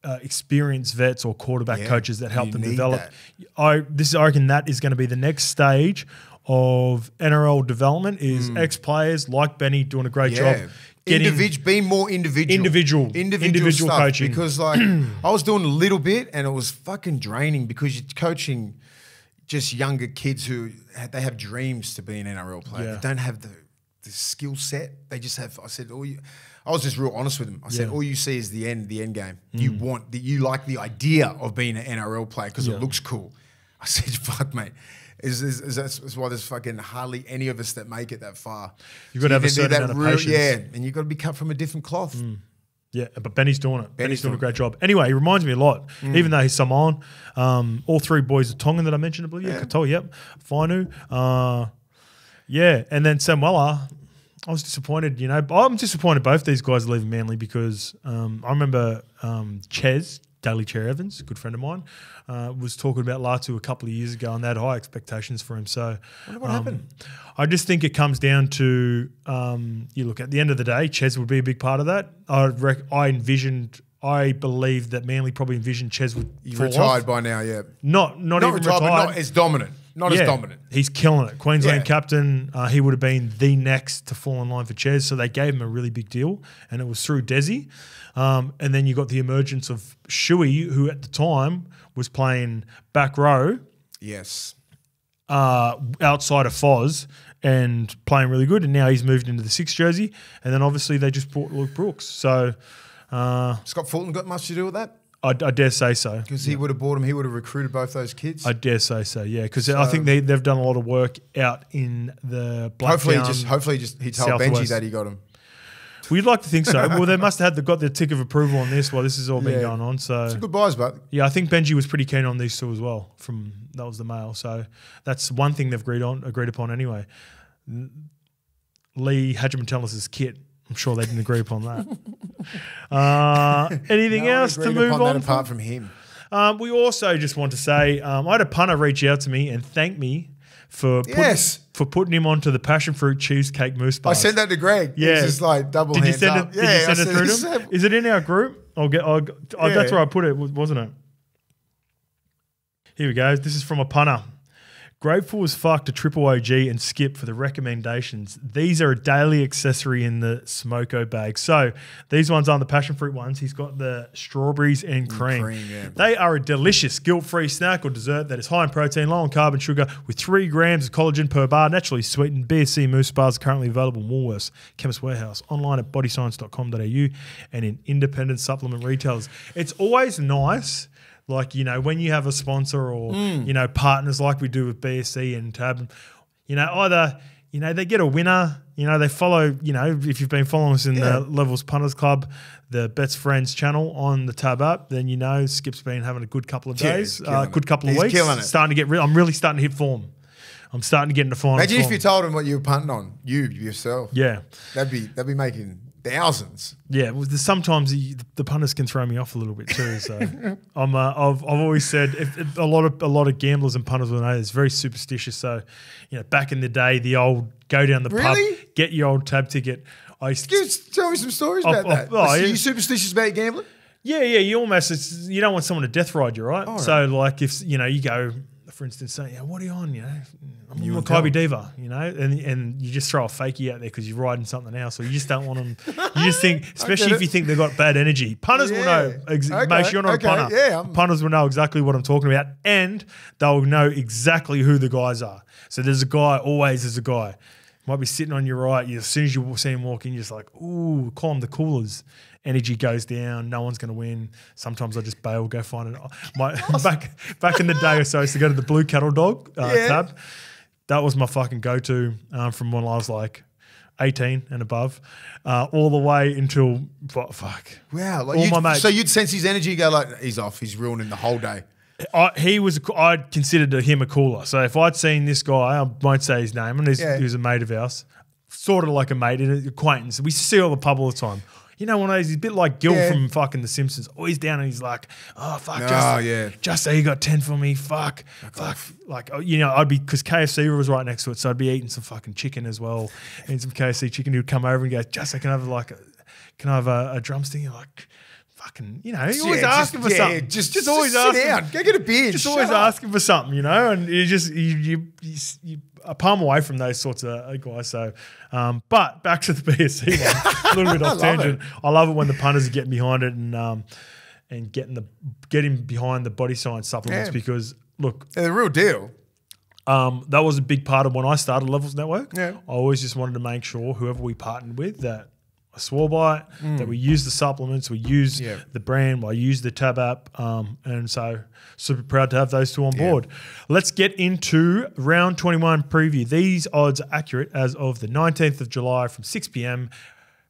uh, experienced vets or quarterback Yeah, coaches that help them develop? that. I this I reckon that is going to be the next stage of NRL development. Is ex players like Benny doing a great. Yeah. job getting Individ- being more individual. Individual. Individual, Individual coaching. Because like *clears throat* I was doing a little bit and it was fucking draining because you're coaching just younger kids who they have dreams to be an NRL player. Yeah. They don't have the, the skill set. They just have I said all you I was just real honest with him. I said all you see is the end, the end game. You want the, you like the idea of being an NRL player because Yeah. it looks cool. I *laughs* said, fuck, mate. Is, is, is that's, that's why there's fucking hardly any of us that make it that far. You've got to have a certain amount of real- patience. Yeah, and you've got to be cut from a different cloth. Yeah, but Benny's doing it. Benny's, Benny's doing a great job. Anyway, he reminds me a lot, even though he's Samoan. Um, all three boys are Tongan that I mentioned, I believe. Yeah, Yeah. Katoa, yep. Fainu. Uh, yeah, and then Samuela. I was disappointed, you know. I'm disappointed both these guys are leaving Manly because um, I remember um, Ches, Daly Cherry Evans, a good friend of mine, uh, was talking about Latu a couple of years ago and they had high expectations for him. So what um, happened. I just think it comes down to um, you look at the end of the day, Ches would be a big part of that. I rec- I envisioned, I believe that Manly probably envisioned Ches would retired off. by now, yeah. Not not, Not even retired, retired. but not as dominant. Not Yeah, as dominant. He's killing it. Queensland Yeah. captain. Uh, he would have been the next to fall in line for Ches, so they gave him a really big deal, and it was through Desi. Um, and then you got the emergence of Shuey, who at the time was playing back row Yes. uh, outside of Foz and playing really good. And now he's moved into the six jersey. And then obviously they just brought Luke Brooks. So uh, Scott Fulton got much to do with that I, I dare say so. because he would have bought him. He would have recruited both those kids. I dare say so. Yeah, because I think they they've done a lot of work out in the Blacktown. hopefully, he just hopefully, he just he told Benji that he got him. We'd like to think so. *laughs* well, they must have had the, got the tick of approval on this while this has all been going on. So Good buys, but yeah, I think Benji was pretty keen on these two as well. From that was the mail. So that's one thing they've agreed on agreed upon anyway. Lee Hagipantelis' kit. I'm sure they didn't agree upon that. Uh, anything No else to move on? That from? apart from him. Um, we also just want to say um, I had a punter reach out to me and thank me for putting, Yes. for putting him onto the passion fruit cheesecake mousse I sent that to Greg. Yeah. It's just like double Did you send up. it? Did you send I it through to him? *laughs* Is it in our group? I'll get. I'll, oh, That's Yeah. where I put it, wasn't it? Here we go. This is from a punter. Grateful as fuck to Triple OG and Skip for the recommendations. These are a daily accessory in the Smoko bag. So these ones aren't the passion fruit ones. He's got the strawberries and cream. cream, yeah. They are a delicious, guilt-free snack or dessert that is high in protein, low in carb and sugar, with three grams of collagen per bar, naturally sweetened. BSC Mousse bars are currently available in Woolworths, Chemist Warehouse, online at bodyscience.com.au, and in independent supplement retailers. It's always nice like, you know, when you have a sponsor or, you know, partners like we do with BSC and Tab, you know, either, you know, they get a winner, you know, they follow, you know, if you've been following us in Yeah. the Levels Punters Club, the Bets Friends channel on the Tab app, then you know Skip's been having a good couple of Yeah, days, he's uh, good it. couple of He's weeks. killing it. Starting to get real. I'm really starting to hit form. I'm starting to get into form. Imagine if you told him what you were punting on, you yourself. yeah. That'd be that'd be making thousands. Yeah, well, there's sometimes the, the punters can throw me off a little bit too. So *laughs* I'm, uh, I've, I've always said if, if a lot of a lot of gamblers and punters will know it's very superstitious. So, you know, back in the day, the old go down the Really? pub, get your old tab ticket. I used Can tell me some stories Oh, about oh, that? oh, Are yeah. you superstitious about gambling? yeah, yeah. You almost it's, you don't want someone to death ride you, right? So like if you know you go. For instance, say, yeah, what are you on? You know, I'm You on and tell Maccabi Diva, you know, and and you just throw a fakie out there because you're riding something else, or you just don't want them. You just think, *laughs* especially if you think they've got bad energy. Punters will know. Yeah. Ex- Okay, Mate, you're not okay, a punter. yeah, I'm- Punters will know exactly what I'm talking about, and they'll know exactly who the guys are. So there's a guy, always there's a guy. Might be sitting on your right. You, as soon as you see him walking, you're just like, ooh, call him the coolers. Energy goes down. No one's going to win. Sometimes I just bail, go find it. My *laughs* back back in the day, so I used to go to the Blue Cattle Dog uh, Yeah. tab. That was my fucking go to um, from when I was like 18 and above, uh, all the way until fu- fuck. Wow. Like All my mates. So you'd sense his energy, go like, he's off, he's ruining the whole day. I, he was. a- I'd considered him a cooler. So if I'd seen this guy, I won't say his name, and he's, Yeah. he was a mate of ours, sort of like a mate, an acquaintance. We see all the pub all the time. You know, one of those, he's a bit like Gil Yeah. from fucking The Simpsons. Always down and he's like, oh, fuck, Oh, just, yeah. just say you got 10 for me. Fuck, fuck. Like, oh, you know, I'd be, because KFC was right next to it. So I'd be eating some fucking chicken as well. Eating some KFC chicken. He would come over and go, just, I can have like, a, can I have a, a drumstick? You're like, fucking, you know, you're always Yeah, just- asking for yeah, something. Just, just just always sit asking down. Go get a beer. just always up. asking for something, you know, and you just you you you, you a palm away from those sorts of guys. So, um, but back to the *laughs* BSC one, a little bit *laughs* I off love tangent. I love it when the punters are getting behind it and um, and getting the getting behind the body science supplements Yeah. because look, Yeah, the real deal. um, that was a big part of when I started Levels Network. Yeah. I always just wanted to make sure whoever we partnered with that I swore by it, that we use the supplements, we use Mm. Yeah. the brand, I use the Tab app, um, and so super proud to have those two on board. Let's get into round 21 preview. These odds are accurate as of the 19th of July from 6 p.m.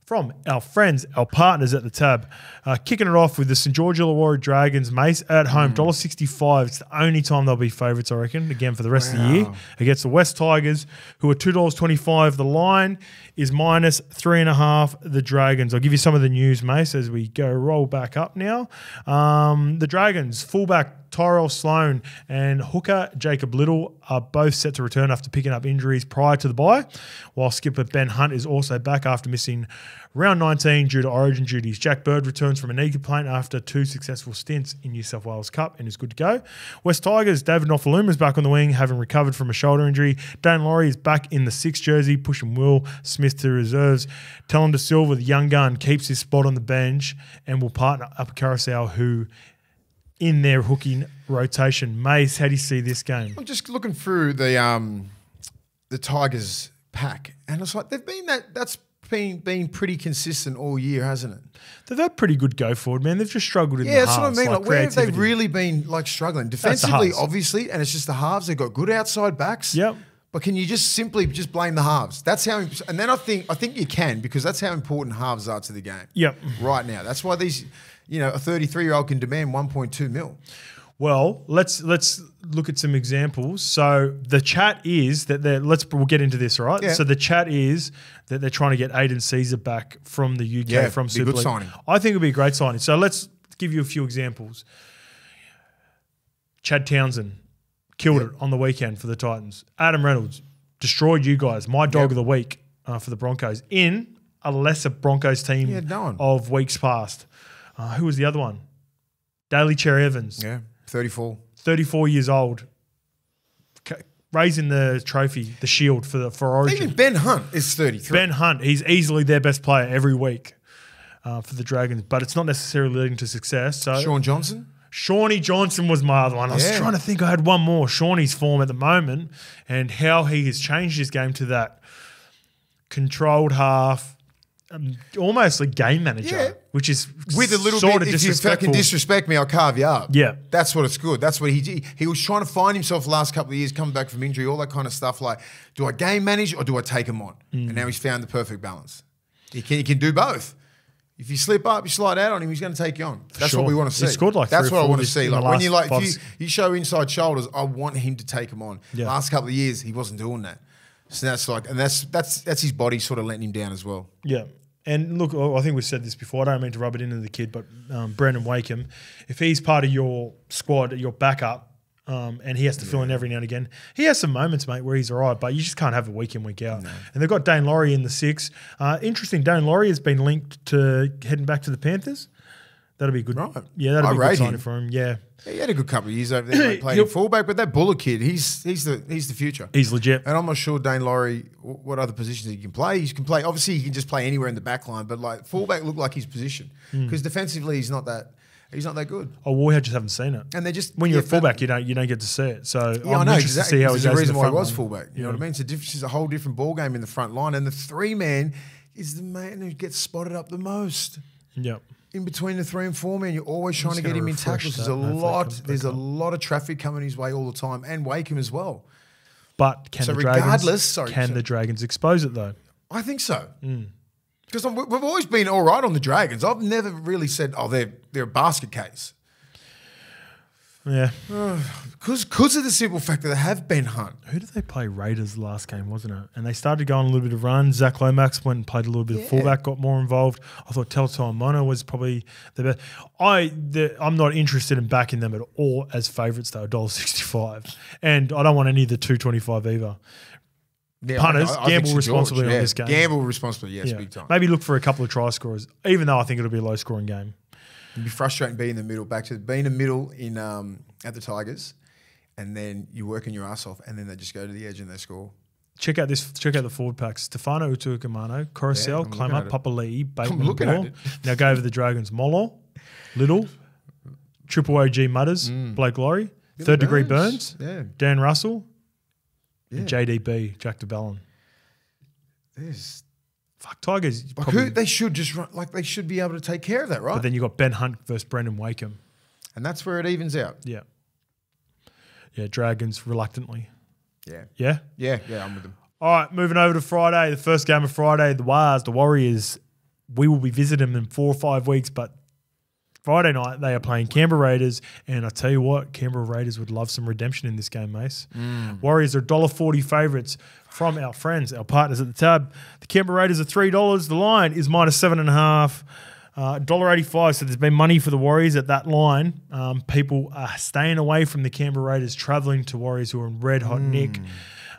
From our friends, our partners at the tab, uh, kicking it off with the St George Illawarra Dragons, Mace at home, $1.65. It's the only time they'll be favourites, I reckon, again for the rest of the year against the West Tigers, who are two dollars twenty-five. The line is minus three and a half. The Dragons. I'll give you some of the news, Mace, as we go roll back up now. Um, the Dragons fullback Tyrell Sloan and hooker Jacob Little are both set to return after picking up injuries prior to the bye, while skipper Ben Hunt is also back after missing round 19 due to origin duties. Jack Bird returns from a knee complaint after two successful stints in New South Wales Cup and is good to go. West Tigers, David Nofoaluma is back on the wing, having recovered from a shoulder injury. Daine Laurie is back in the sixth jersey, pushing Will Smith to reserves. Tallyn Da Silva, the young gun, keeps his spot on the bench and will partner up Koroisau, who in their hooking rotation. Mace, how do you see this game? I'm just looking through the um the Tigers pack, and it's like they've been that that's been been pretty consistent all year, hasn't it? They've had pretty good go forward, man. They've just struggled in the halves. Yeah, that's what I mean. Like, where have they really been like struggling defensively? Obviously, and it's just the halves. They've got good outside backs. Yep. But can you just simply just blame the halves? That's how. And then I think I think you can because that's how important halves are to the game. Yep. Right now, that's why these, you know, a 33 year old can demand 1.2 mil. Well, let's let's look at some examples. So the chat is that they're let's we'll get into this, right? Yeah. So the chat is that they're trying to get Aidan Sezer back from the UK Yeah, from be Super good League. signing. I think it'll be a great signing. So let's give you a few examples. Chad Townsend killed Yeah. it on the weekend for the Titans. Adam Reynolds destroyed you guys. My dog of the week uh, for the Broncos in a lesser Broncos team no of weeks past. Uh, who was the other one? Daly Cherry Evans. Yeah, 34. 34 years old, c- raising the trophy, the shield for the for Origin. Even Ben Hunt is 33. Ben Hunt, he's easily their best player every week uh, for the Dragons, but it's not necessarily leading to success. So Shaun Johnson. Shawnee Johnson was my other one. I was Yeah. trying to think I had one more. Shawnee's form at the moment and how he has changed his game to that controlled half, um, almost a game manager, Yeah. which is With a little sort bit, of if you fucking disrespect me, I'll carve you up. Yeah. That's what it's good. That's what he did. He was trying to find himself the last couple of years, coming back from injury, all that kind of stuff. Like, do I game manage or do I take him on? Mm. And now he's found the perfect balance. He can, he can do both. If you slip up, you slide out on him, he's going to take you on. That's sure. what we want to He see. scored like That's what I want to see. Like when you like, if you, you show inside shoulders, I want him to take him on. Yeah. Last couple of years, he wasn't doing that. So that's like, and that's that's that's his body sort of letting him down as well. Yeah. And look, I think we've said this before. I don't mean to rub it into the kid, but um, Brandon Wakeham, if he's part of your squad, your backup, um, and he has to fill in every now and again, he has some moments, mate, where he's all right, but you just can't have a week in, week out. And they've got Daine Laurie in the six. Uh, interesting, Daine Laurie has been linked to heading back to the Panthers. That'll be good. Right. Yeah, that'll I be a good signing for him. Yeah. He had a good couple of years over there, playing fullback. But that Buller kid, he's he's the he's the future. He's legit. And I'm not sure Daine Laurie what other positions he can play. He can play. Obviously, he can just play anywhere in the back line. But like fullback, looked like his position Hmm. because defensively, he's not that he's not that good. Oh, we just haven't seen it. And they're just When you're yeah, a fullback, you don't you don't get to see it. So Yeah, I'm I know interested exactly. to see how he goes in reason the why he was line. fullback. You know what I mean? It's a, it's a whole different ball game in the front line, and the three man is the man who gets spotted up the most. Yep. In between the three and four man, you're always trying to get him in tackles. There's a and hopefully it lot. There's a lot of traffic coming his way all the time, and Wakeham as well. But can So the Dragons sorry, can so- the Dragons expose it though? I think so. Hmm. Because we've always been all right on the Dragons. I've never really said, "Oh, they're they're a basket case." Yeah. *sighs* Because of the simple fact that they have Ben Hunt. Who did they play? Raiders last game, wasn't it? And they started going a little bit of run. Zac Lomax went and played a little bit of Yeah. fullback, got more involved. I thought Talatau Amone was probably the best. I the, I'm not interested in backing them at all as favourites though, $1.65. And I don't want any of the two twenty five either. Yeah, Punters, think gamble St. responsibly on this game. Gamble responsibly, yes, Yeah. big time. Maybe look for a couple of try scorers, even though I think it'll be a low scoring game. It'd be frustrating being in the middle, back to being in the middle in um, at the Tigers, and then you're working your ass off, and then they just go to the edge and they score. Check out this. Check out the forward packs: Stefano Utoikamanu, Yeah, Coruscant, I'm Clemmer, at *laughs* Bateman, it. Now go over the Dragons: Molo, Little, Triple OG Mutters, Blake Lawrie, Third Degree Burns, Yeah, Dan Russell, yeah. and JDB, Jack de Belin. There's, Fuck Tigers. like who, they should just run, like they should be able to take care of that, right? but then you got Ben Hunt versus Brandon Wakeham. and that's where it evens out. Yeah, yeah. Dragons reluctantly. Yeah, Yeah. yeah, yeah. I'm with them. All right, moving over to Friday, the first game of Friday, the Wars, the Warriors. We will be visiting them in four or five weeks, but Friday night they are playing Canberra Raiders, and I tell you what, Canberra Raiders would love some redemption in this game, Mace. Warriors are $1.40 favourites from our friends, our partners at the tab. The Canberra Raiders are three dollars. The line is minus seven and a half. Uh, $1.85. So there's been money for the Warriors at that line. Um, people are staying away from the Canberra Raiders, travelling to Warriors who are in red hot nick.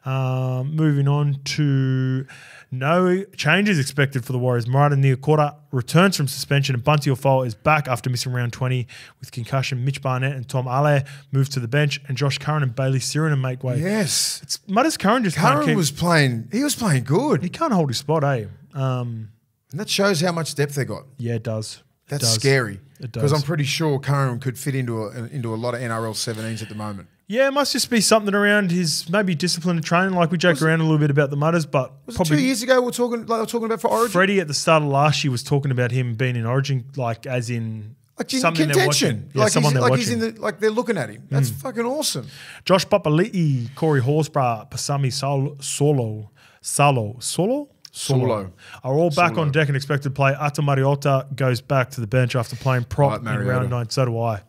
Um, moving on to no changes expected for the Warriors. Marata Niukore returns from suspension and Bunty Afoa is back after missing round 20 with concussion. Mitch Barnett and Tom Ale move to the bench and Josh Curran and Bayley Sironen make way. Yes, It's Mutters Curran just Curran was playing. He was playing good, he can't hold his spot, eh? Um, and that shows how much depth they got. yeah, it does. It That's does. scary It because. I'm pretty sure Curran could fit into a, into a lot of NRL 17s at the moment. Yeah, it must just be something around his maybe discipline and training. Like we joked around a little bit about the Mutters, but Was two years ago we are talking like were talking about for Origin? Freddie at the start of last year was talking about him being in Origin, like as in like in something contention. Yeah, like someone he's, they're like watching. Hmm. he's in the like they're looking at him. That's fucking awesome. Josh Papali'i, Corey Horsburgh, Pasami Sol- Solo, Salo, Solo? Solo. Are all back Solo. on deck and expected to play. Ata Mariota goes back to the bench after playing prop Right, in round nine. So do I.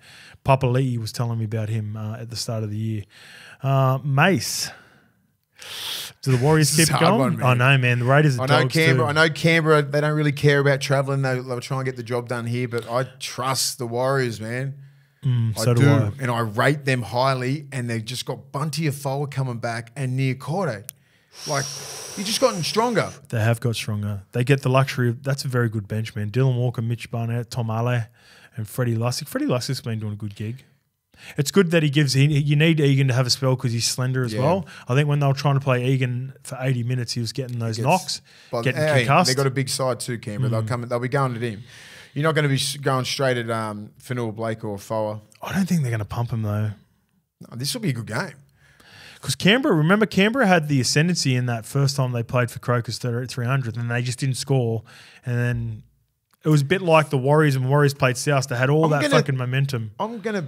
Papali'i was telling me about him uh, at the start of the year. Uh, Mace. Do the Warriors keep it a hard going? I know, man. The Raiders are I know Canberra. too. I know Canberra. They don't really care about traveling. They, they'll try and get the job done here. But I trust the Warriors, man. Mm, so I do do, I. and I rate them highly. And they've just got Bunty Afoa coming back and Niukore. Like you just gotten stronger. They have got stronger. They get the luxury of that's a very good bench, man. Dylan Walker, Mitch Barnett, Tom Ale, and Freddie Lussick. Freddie Lussick's been doing a good gig. It's good that he gives. He, you need Egan to have a spell because he's slender as Yeah. well. I think when they were trying to play Egan for 80 minutes, he was getting those knocks, But getting hey, concussed. they got a big side too, Canberra. They'll come. They'll be going at him. You're not going to be going straight at um, Fonua-Blake or Foa. I don't think they're going to pump him though. No, this will be a good game. Because Canberra, remember, Canberra had the ascendancy in that first time they played for Croker's 300, and they just didn't score. And then it was a bit like the Warriors and Warriors played South. They had all I'm that gonna- fucking momentum. I'm gonna.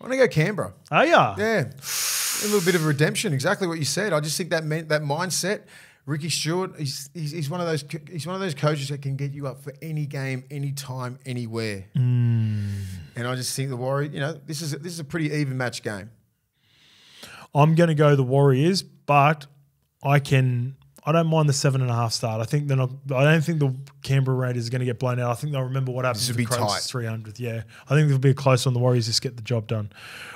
I'm gonna go Canberra. Oh, yeah. Yeah, a little bit of redemption. Exactly what you said. I just think that meant that mindset. Ricky Stuart, he's, he's, he's one of those he's one of those coaches that can get you up for any game, anytime, anywhere. Mm. And I just think the Warriors, you know, this is a, this is a pretty even match game. I'm going to go the Warriors, but I can. I don't mind the seven and a half start. I think they're not. I don't think the Canberra Raiders are going to get blown out. I think they'll remember what happened This to will the be tight. 300th. Yeah, I think it'll be a close on the Warriors. Just get the job done.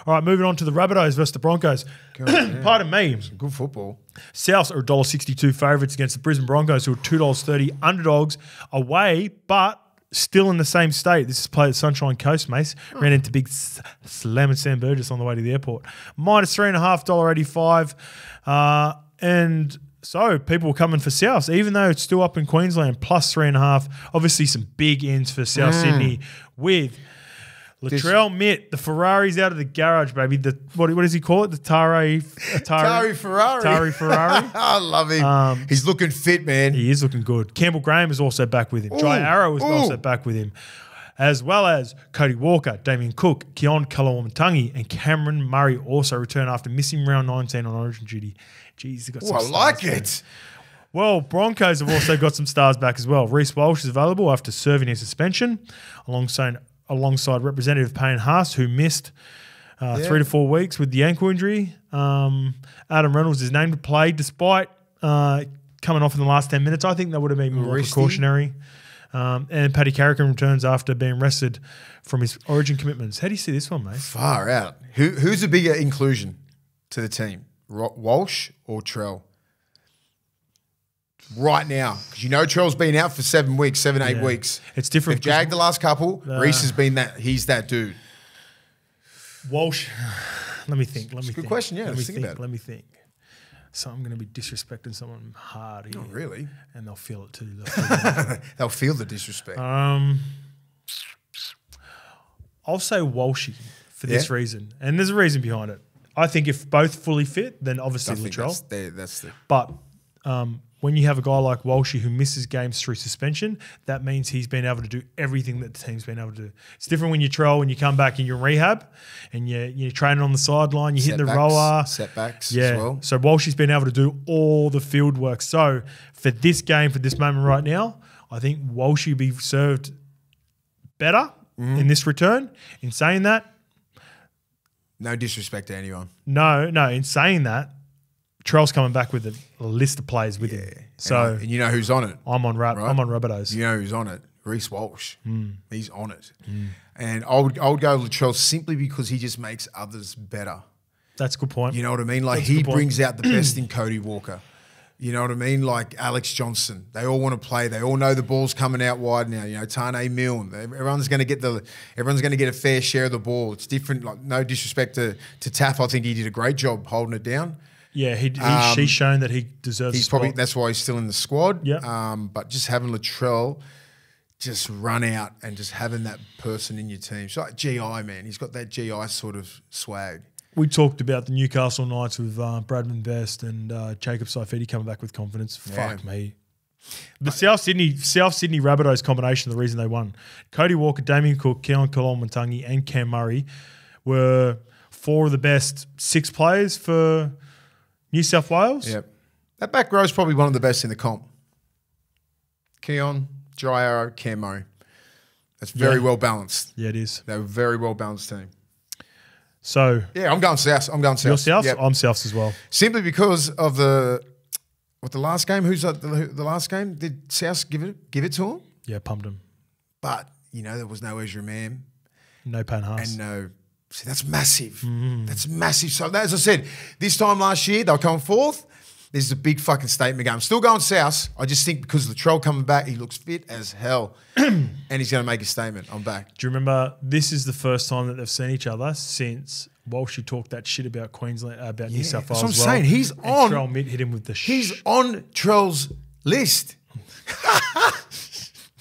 All right, moving on to the Rabbitohs versus the Broncos. *clears throat* Pardon me. Good football. Souths are $1.62 favourites against the Brisbane Broncos, who are $2.30 underdogs away, but still in the same state. This is played at Sunshine Coast, Mace. Ran into big Slam and Sam Burgess on the way to the airport. Minus $3.5, $1.85. Uh, and so people coming for Souths, even though it's still up in Queensland, plus three and a half. Obviously, some big ends for South Sydney with. Latrell Mitt, the Ferrari's out of the garage, baby. The what, what does he call it? The Tare Atari, Tari Ferrari. Tari Ferrari. *laughs* I love him. Um, he's looking fit, man. He is looking good. Campbell Graham is also back with him. Ooh, Arrow is ooh. also back with him, as well as Cody Walker, Damien Cook, Keaon Koloamatangi, and Cameron Murray also return after missing round 19 on Origin duty. Jeez, they got Ooh, some I stars like there. it. Well, Broncos have also got some stars back as well. Reece Walsh is available after serving his suspension, alongside alongside Representative Payne Haas, who missed uh, Yeah. three to four weeks with the ankle injury. Um, Adam Reynolds is named to play despite uh, coming off in the last ten minutes. I think that would have been more Risky. precautionary. Um, and Paddy Carrigan returns after being rested from his Origin commitments. How do you see this one, mate? Far out. Who, who's a bigger inclusion to the team, Walsh or Trell? Right now, because you know Trell's been out for seven weeks, seven eight Yeah. weeks. It's different. They've jagged the last couple. Reece has been that. He's that dude. Walsh. *sighs* Let me think. Let me a good think. question, yeah, Let me let's think about it. Let me think. So I'm going to be disrespecting someone hard here, Not really. and they'll feel it too. They'll feel *laughs* it. They'll feel the disrespect. um, I'll say Walshy for this Yeah? reason, and there's a reason behind it. I think if both fully fit, then obviously Latrell. that's, the- that's the. But um, when you have a guy like Walshy who misses games through suspension, that means he's been able to do everything that the team's been able to do. It's different when you troll and you come back and you're in rehab and you're, you're training on the sideline, you're hitting the rower. setbacks Yeah. as well. So Walshy's been able to do all the field work. So for this game, for this moment right now, I think Walshy will be served better Mm-hmm. in this return. In saying that, No disrespect to anyone. no, no, in saying that, Trell's coming back with a, a list of players with him. So and, and you know who's on it. I'm on Rab- Right. I'm on Rabbitohs. You know who's on it? Reece Walsh. Hmm. He's on it. And I would, I would go with Latrell simply because he just makes others better. That's a good point. You know what I mean? Like That's he brings out the best *clears throat* in Cody Walker. You know what I mean? Like Alex Johnson. They all want to play. They all know the ball's coming out wide now. You know, Tane Milne. Everyone's going to get the everyone's going to get a fair share of the ball. It's different. Like no disrespect to to Taff. I think he did a great job holding it down. Yeah, he, he, Um, she's shown that he deserves. He's probably that's why he's still in the squad. Yeah. Um, but just having Latrell just run out and just having that person in your team. So like GI man, he's got that GI sort of swag. we talked about the Newcastle Knights with uh, Bradman Best and uh, Jacob Saifiti coming back with confidence. Yeah. Fuck me. The South Sydney South Sydney Rabbitohs combination, the reason they won. Cody Walker, Damien Cook, Keaon Koloamatangi, and Cam Murray were four of the best six players for New South Wales. Yep. That back row is probably one of the best in the comp. Keon, Jai Arrow, Cam That's very Yeah. well balanced. Yeah, it is. They're a very well balanced team. So Yeah, I'm going South. I'm going South. your South, Yep. I'm Souths as well. Simply because of the what the last game. Who's the, the last game? Did South give it give it to him? Yeah, pumped him. But you know there was no Ezra Mam. No Payne Haas. and no. See, that's massive. Mm-hmm. That's massive. So, as I said, this time last year they were coming fourth. This is a big fucking statement game. I'm still going South. I just think because of the troll coming back, he looks fit as hell, *clears throat* and he's going to make a statement. I'm back. Do you remember this is the first time that they've seen each other since Walsh talked that shit about Queensland uh, about New Yeah, South that's Wales? what I'm well, saying. He's and on- Trell Mitt hit him with the He's on Troll's list.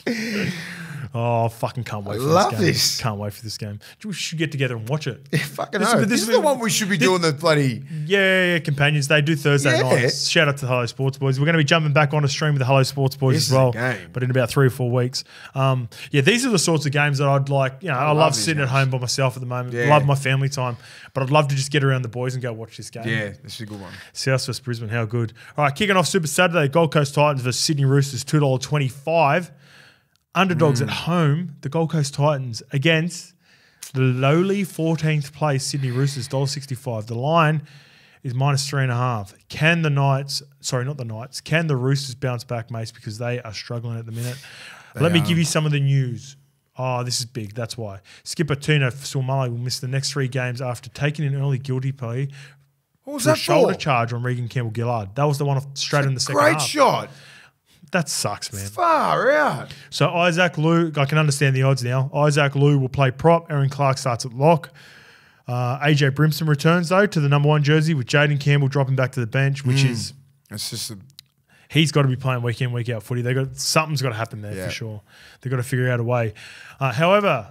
*laughs* Oh, fucking can't wait for love this game. this. Can't wait for this game. We should get together and watch it. Fucking This- This, this is the one we should be this- doing the bloody. Yeah, yeah, yeah, companions. They do Thursday Yeah. nights. Shout out to the Hello Sports Boys. We're going to be jumping back on a stream with the Hello Sports Boys This as well, but in about three or four weeks. Um, yeah, these are the sorts of games that I'd like. You know, I, love love these sitting at home by myself at the moment. Yeah. Love my family time, but I'd love to just get around the boys and go watch this game. Yeah, this is a good one. South versus Brisbane, how good. All right, kicking off Super Saturday, Gold Coast Titans versus Sydney Roosters, $2.25. Underdogs Hmm. at home, the Gold Coast Titans against the lowly 14th place Sydney Roosters, $1.65. The line is minus three and a half. Can the Knights, sorry, not the Knights, can the Roosters bounce back, Mace, because they are struggling at the minute? Let me give you some of the news. Oh, this is big. That's why. Skipper Tino Fa'asuamaleaui will miss the next three games after taking an early guilty plea What was that shoulder for? charge on Regan Campbell Gillard. That was the one off straight in the second Great half. shot. That sucks, man. Far out. So Isaac Liu, I can understand the odds now. Isaac Liu will play prop. Erin Clark starts at lock. Uh, AJ Brimson returns though to the number one jersey with Jayden Campbell dropping back to the bench, which Hmm. is It's just a, he's got to be playing week in week out footy. They got something's got to happen there Yeah. for sure. They've got to figure out a way. Uh, however,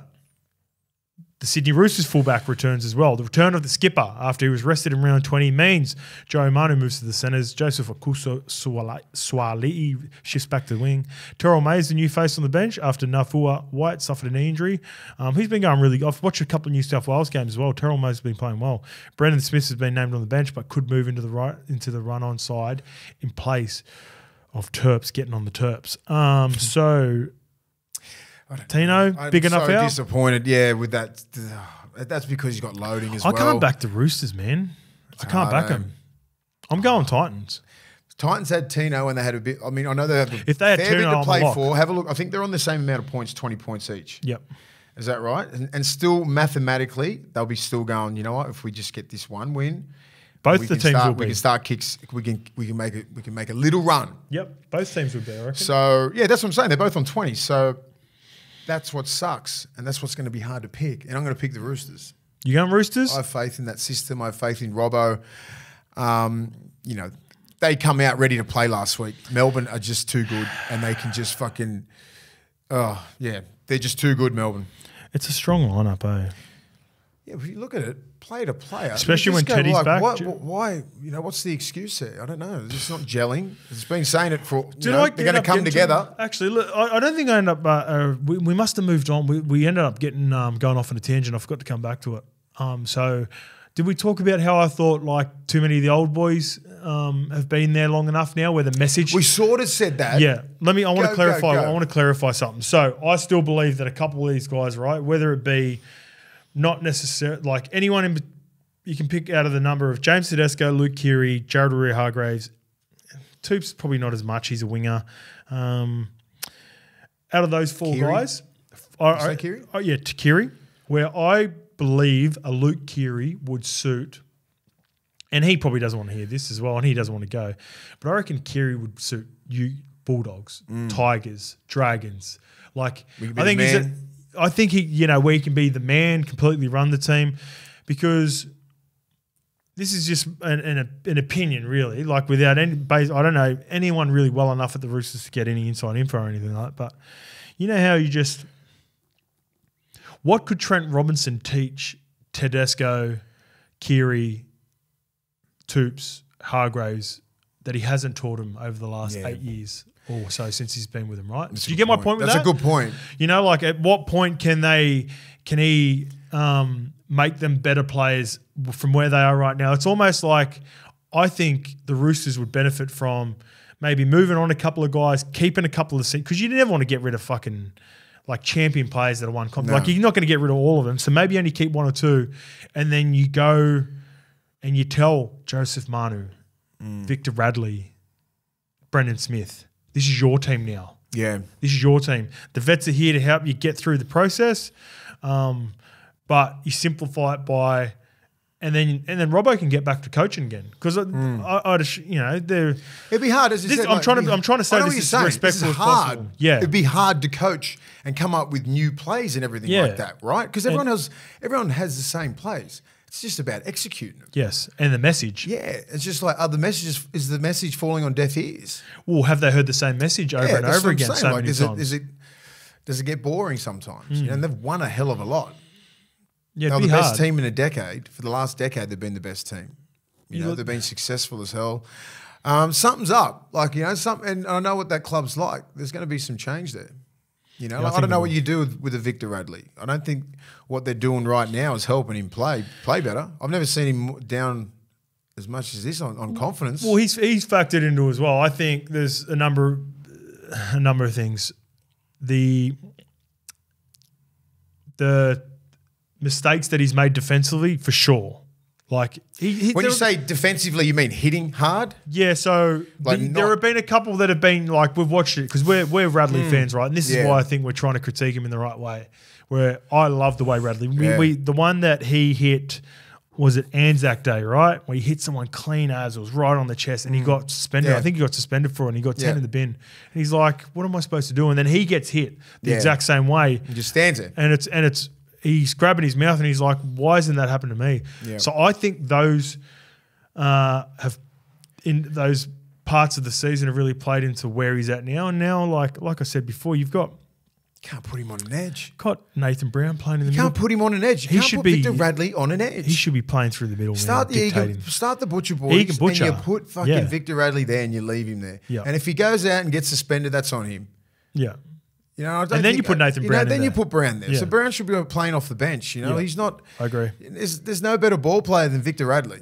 the Sydney Roosters fullback returns as well. The return of the skipper after he was rested in round 20 means Joe Manu moves to the centres. Joseph Okuso Suaali'i shifts back to the wing. Terrell May is the new face on the bench after Naufahu Whyte suffered an injury. Um, he's been going really good. I've watched a couple of New South Wales games as well. Terrell May's been playing well. Brandon Smith has been named on the bench but could move into the right into the run on side in place of Terps getting on the Terps. Um, so Tino, I'm big enough so out. disappointed. Yeah, with that. Uh, that's because he's got loading as well. I well. can't back the Roosters, man. I ah, can't back them. I'm going Titans. Titans had Tino and they had a bit. I mean, I know they have a If they had fair Tino bit to play for. Have a look. I think they're on the same amount of points, twenty points each. Yep. Is that right? And, and still mathematically, they'll be still going. You know what? If we just get this one win, Both we the teams start, will we be. can start kicks. We can we can make it. We can make a little run. Yep. Both teams will be. So yeah, that's what I'm saying. They're both on twenty. So that's what sucks, and that's what's going to be hard to pick. And I'm going to pick the Roosters. you going Roosters? I have faith in that system. I have faith in Robbo. Um, you know, they come out ready to play last week. Melbourne are just too good, and they can just fucking. Oh yeah, they're just too good, Melbourne. it's a strong lineup, eh? Yeah, if you look at it, player to player, Especially when Teddy's like, back, do- why? You know, what's the excuse there? I don't know. It's not gelling. It's been saying it for. You Did know, I they're going to come together. actually, look, I, I don't think I ended up. Uh, uh, we, we must have moved on. We, we ended up getting um, going off on a tangent. I forgot to come back to it. Um, so, did we talk about how I thought like too many of the old boys um, have been there long enough now, where the message We sort of said that. Yeah, let me. I want to clarify. go, go. I want to clarify something. So I still believe that a couple of these guys, right, whether it be not necessarily like anyone in, you can pick out of the number of James Tedesco, Luke Keary, Jared Waerea-Hargreaves. Toop's probably not as much. He's a winger. Um, out of those four Keary? guys, I, I- Keary? Oh yeah, to Keary, where I believe a Luke Keary would suit and he probably doesn't want to hear this as well, and he doesn't want to go. But I reckon Keary would suit you Bulldogs, Tigers, Dragons. Like We can be I think he's a. I think he, you know, where he can be the man, completely run the team, because this is just an, an, an opinion, really. Like without any base, I don't know anyone really well enough at the Roosters to get any inside info or anything like that. But you know how you just what could Trent Robinson teach Tedesco, Keary, Toops, Hargreaves that he hasn't taught him over the last Yeah. eight years or so since he's been with him, right? That's Do you get my point with That's that? a good point. You know, like at what point can they can he um, make them better players from where they are right now? It's almost like I think the Roosters would benefit from maybe moving on a couple of guys, keeping a couple of because you never want to get rid of fucking like champion players that are one comp. No. Like you're not going to get rid of all of them, so maybe only keep one or two, and then you go and you tell Joseph Manu, Victor Radley, Brandon Smith, this is your team now. Yeah. This is your team. The vets are here to help you get through the process, um, but you simplify it by and then and then Robbo can get back to coaching again because Hmm. I, I, I'd ass- you know they're It'd be hard, as This- said. I'm like, trying to- I'm trying to say this is saying. respectful This is hard. possible. Yeah. it'd be hard to coach and come up with new plays and everything Yeah. like that, right? Because everyone has everyone has the same plays. It's just about executing them. yes, and the message. Yeah, it's just like are the messages is the message falling on deaf ears? Well, have they heard the same message over yeah, and over again so like, many is times? it is it does it get boring sometimes? Hmm. You know, and they've won a hell of a lot. yeah, They're it'd the be best team in a decade. For the last decade, they've been the best team. You, You know, they've been successful as hell. Um, something's up. Like, you know, something, and I know what that club's like. There's going to be some change there. You know, Yeah, I I, don't know what you do with, with a Victor Radley. I don't think what they're doing right now is helping him play play better. I've never seen him down as much as this on, on confidence. Well, he's he's factored into as well. I think there's a number a number of things. The the mistakes that he's made defensively, for sure. Like he, he when you there- say defensively, you mean hitting hard? yeah, so Like the- not- there have been a couple that have been like we've watched it because we're we're Radley fans, right? And this Hmm. Yeah. is why I think we're trying to critique him in the right way. Where I love the way Radley, we, Yeah. we the one that he hit was it Anzac Day, right? Where he hit someone clean as it was right on the chest, and he got suspended. Hmm. Yeah. I think he got suspended for it, and he got ten Yeah. in the bin. And he's like, "What am I supposed to do?" And then he gets hit the Yeah. exact same way, He just stands there. and it's and it's he's grabbing his mouth and he's like, "Why isn't that happened to me?" Yeah. So I think those uh, have in those parts of the season have really played into where he's at now. And now, like like I said before, you've got Can't put him on an edge. got Nathan Brown playing in the You middle. can't put him on an edge. You He can't should put be- Victor Radley on an edge. he should be playing through the middle. Start the dictating. start the butcher boys. Can butcher. And you put fucking Yeah. Victor Radley there and you leave him there. Yeah. And if he goes out and gets suspended, that's on him. Yeah, You know, And then think- you put Nathan you Brown Know, then you put Brown there. Yeah. So Brown should be playing off the bench. You know, Yeah. he's not. I agree. There's, there's no better ball player than Victor Radley,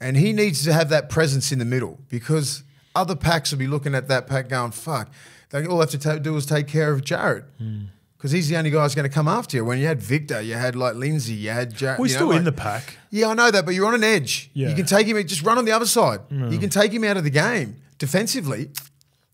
and he needs to have that presence in the middle because other packs will be looking at that pack going, "Fuck." They all have to do is take care of Jared. Hmm. Because he's the only guy who's going to come after you. When you had Victor, you had like Lindsay, you had Jared. Well, he's you know, still in like- the pack. yeah, I know that, but you're on an edge. Yeah. You can take him, just run on the other side. You can take him out of the game defensively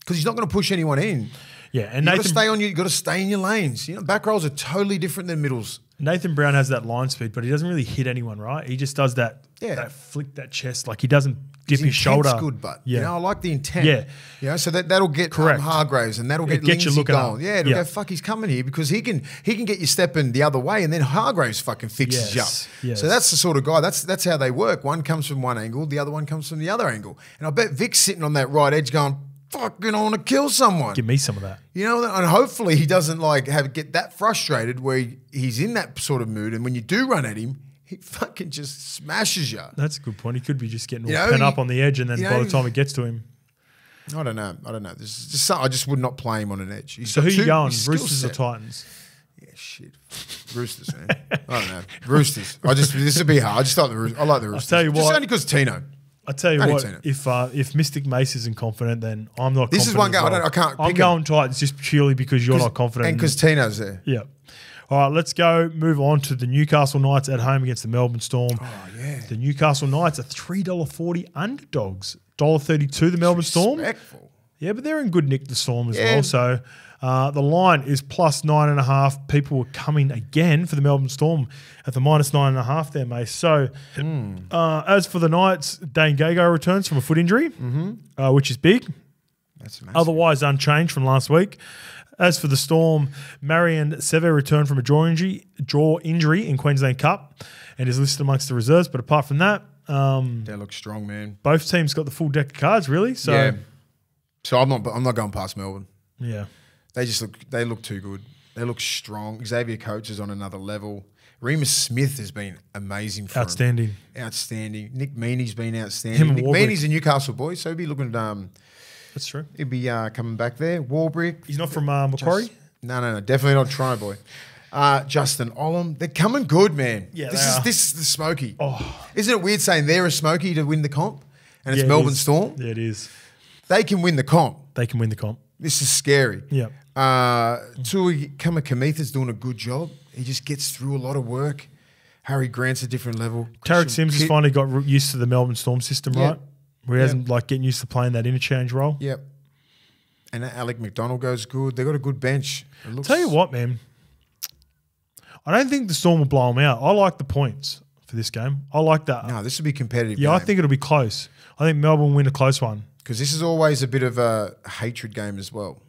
because he's not going to push anyone in. Yeah, and You got to stay on. You got to stay in your lanes. You know, back rolls are totally different than middles. Nathan Brown has that line speed, but he doesn't really hit anyone, right? He just does that, Yeah. that flick that chest, like he doesn't dip His his shoulder. good, but yeah, you know, I like the intent. Yeah. you know, so that that'll get Correct. um, Hargreaves and that'll get gets you looking going. Yeah, it'll Yeah. go fuck. He's coming here because he can he can get you stepping the other way, and then Hargreaves fucking fixes Yes, you up. yes. So that's the sort of guy. That's that's how they work. One comes from one angle, the other one comes from the other angle, and I bet Vic's sitting on that right edge going. Fucking, I want to kill someone. give me some of that. You know, and hopefully he doesn't like have get that frustrated where he- he's in that sort of mood, and when you do run at him, he *laughs* fucking just smashes you. That's a good point. He could be just getting all You know, pent up on the edge, and then you by know, the time it gets to him, I don't know. I don't know. This is just some, I just would not play him on an edge. He's so who you going? Roosters or Titans? Yeah, shit. Roosters, man. I don't know. Roosters. I just this would be hard. I just like the Roosters. I like the Roosters. tell you just what- only because Tino. I tell you Only what, if uh, if Mystic Mace isn't confident, then I'm not. This is one guy I well. don't- I can't I'm going Titans just purely because you're not confident. and because Tino's there. yeah. All right, let's go. Move on to the Newcastle Knights at home against the Melbourne Storm. Oh yeah. The Newcastle Knights are three dollar forty underdogs. Dollar thirty two. The Melbourne Storm. Yeah, but they're in good nick. The Storm as Yeah. well. So uh, the line is plus nine and a half. People were coming again for the Melbourne Storm at the minus nine and a half there, mate. So Hmm. uh, as for the Knights, Dane Gagai returns from a foot injury, Mm-hmm. uh, which is big. That's massive. Otherwise unchanged from last week. As for the Storm, Marion Seve returned from a jaw injury, jaw injury in Queensland Cup and is listed amongst the reserves. But apart from that, um, They look strong, man. both teams got the full deck of cards, really. So, yeah. So I'm not. I'm not going past Melbourne. yeah. They just look. They look too good. They look strong. Xavier Coates is on another level. Remus Smith has been amazing for him. Outstanding. Outstanding. Nick Meaney's been outstanding. Him Nick Warbrick. Meaney's a Newcastle boy, so he'll be looking at um That's true. He'd be uh, coming back there. Warbrick. He's not from uh, Macquarie? No, no, no, definitely not Toronto boy. Uh, Justin Olam, they're coming good, man. Yeah, this is are. this is the Smoky. Oh. Isn't it weird saying they're a Smoky to win the comp, and it's Yeah, it Melbourne is. Storm? Yeah, it is. They can win the comp. They can win the comp. This is scary. Yeah. Uh, Tui Kamikamica's doing a good job. He just gets through a lot of work. Harry Grant's a different level. Tariq Sims has finally got used to the Melbourne Storm system, Yeah. right? Where he Yeah. hasn't like getting used to playing that interchange role. Yep. And Alec McDonald goes good. They've got a good bench. Tell you what, man. I don't think the Storm will blow them out. I like the points for this game. I like that. No, this will be competitive. yeah, I think it'll be close. I think Melbourne will win a close one. Because this is always a bit of a hatred game as well.